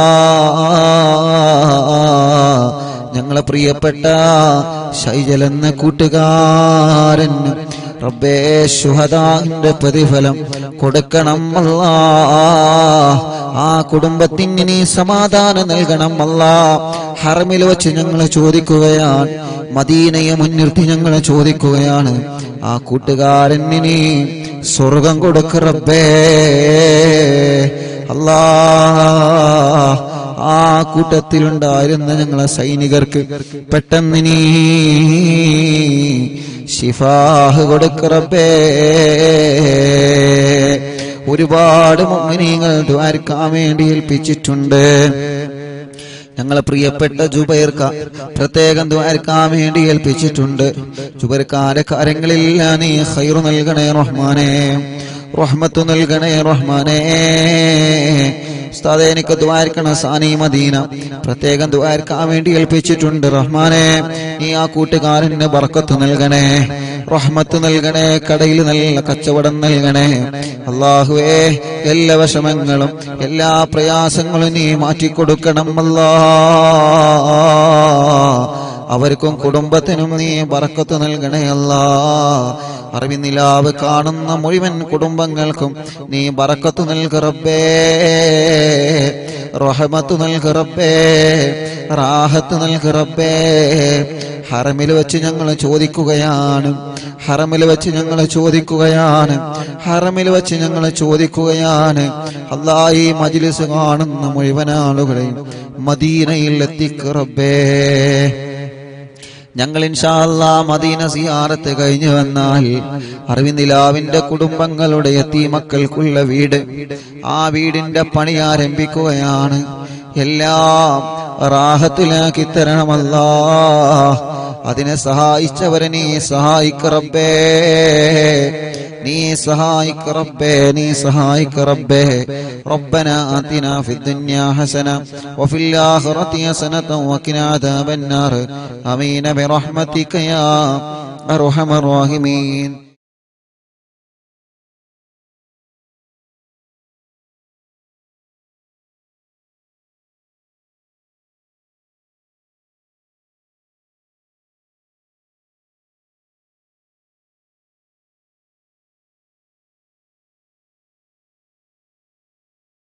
ഞങ്ങളെ പ്രിയപ്പെട്ട ശൈജൽ എന്ന കൂട്ടുകാരൻ റബ്ബേ ശുഹദാന്റെ പ്രതിഫലം കൊടുക്കണം അല്ലാ. ആ കുടുംബത്തിന് നീ സമാധാനം നൽകണം അല്ലാ. ഹറമിൽ വെച്ച് ഞങ്ങൾ ചോദിക്കുകയാണ് മദീനയെ മുൻനിർത്തി ഞങ്ങൾ ചോദിക്കുകയാണ് ആ കൂട്ടുകാരന് നീ സ്വർഗം കൊടുക്ക റബ്ബേ. അല്ലാ. ആ കൂട്ടത്തിലുണ്ടായിരുന്ന ഞങ്ങളെ സൈനികർക്ക് പെട്ടെന്ന് നീ ഷിഫാഹ് കൊടുക്കറപ്പേ ഒരുപാട് മുഗ്നീങ്ങൾ ദ്വാരക്കാൻ വേണ്ടി ഏൽപ്പിച്ചിട്ടുണ്ട്. ഞങ്ങളെ പ്രിയപ്പെട്ട ജുബൈർക്ക പ്രത്യേകം ദ്വാരക്കാൻ വേണ്ടി ഏൽപ്പിച്ചിട്ടുണ്ട്. ജുബൈർക്കാരെ കാര്യങ്ങളില്ല നീ ഹൈറു നൽകണേ റഹ്മാനെ. റഹ്മത്ത് നൽകണേ റഹ്മാനേ. എനിക്ക് ദ്വാരിക്കണം സാനി മദീന. പ്രത്യേകം ദ്വാരിക്കാൻ വേണ്ടി ഏൽപ്പിച്ചിട്ടുണ്ട് റഹ്മാനെ. നീ ആ കൂട്ടുകാരന് ബർക്കത്ത് നൽകണേ. റഹ്മത്ത് നൽകണേ. കടയിൽ നല്ല കച്ചവടം നൽകണേ. അള്ളാഹുവേ എല്ലാ വിഷമങ്ങളും എല്ലാ പ്രയാസങ്ങളും നീ മാറ്റിക്കൊടുക്കണം അല്ലാ. അവർക്കും കുടുംബത്തിനും നീ ബറക്കത്ത് നൽകണേ അല്ലാ. അറിവിനിലാവ് കാണുന്ന മുഴുവൻ കുടുംബങ്ങൾക്കും നീ ബറക്കത്തു നൽക റബ്ബേ. റഹമത്ത് നൽക റബ്ബേ. റാഹത്ത് നൽകറബേ ഹറമിൽ വെച്ച് ഞങ്ങൾ ചോദിക്കുകയാണ്. ഹറമിൽ വെച്ച് ഞങ്ങൾ ചോദിക്കുകയാണ്. ഹറമിൽ വെച്ച് ഞങ്ങൾ ചോദിക്കുകയാണ്. അല്ലായി മജിലിസ് കാണുന്ന മുഴുവൻ ആളുകളെയും മദീനയിൽ എത്തിക്ക് റബ്ബേ. ഞങ്ങൾ ഇൻഷാല്ലാ മദീന സിയാറത്ത് കഴിഞ്ഞു വന്നാൽ അറിവിന്ദിലാവിന്റെ കുടുംബങ്ങളുടെ എത്തി മക്കൾക്കുള്ള വീട് ആ വീടിന്റെ പണി ആരംഭിക്കുകയാണ്. എല്ലാം റാഹത്തിലാക്കി തരണമല്ലാ. അതിനെ സഹായിച്ചവരെ നീ സഹായിക്കറബേ നീ സഹായിക്കറബേ നീ സഹായിക്കറബേ റബ്ബന ആതിന ഫിദ്ദുനിയാ ഹസന വഫിൽ ആഖിറതി ഹസന വഖിന അദാബന്നാർ അമീന ബിറഹ്മതിക യാ അർഹമർ റഹീമീൻ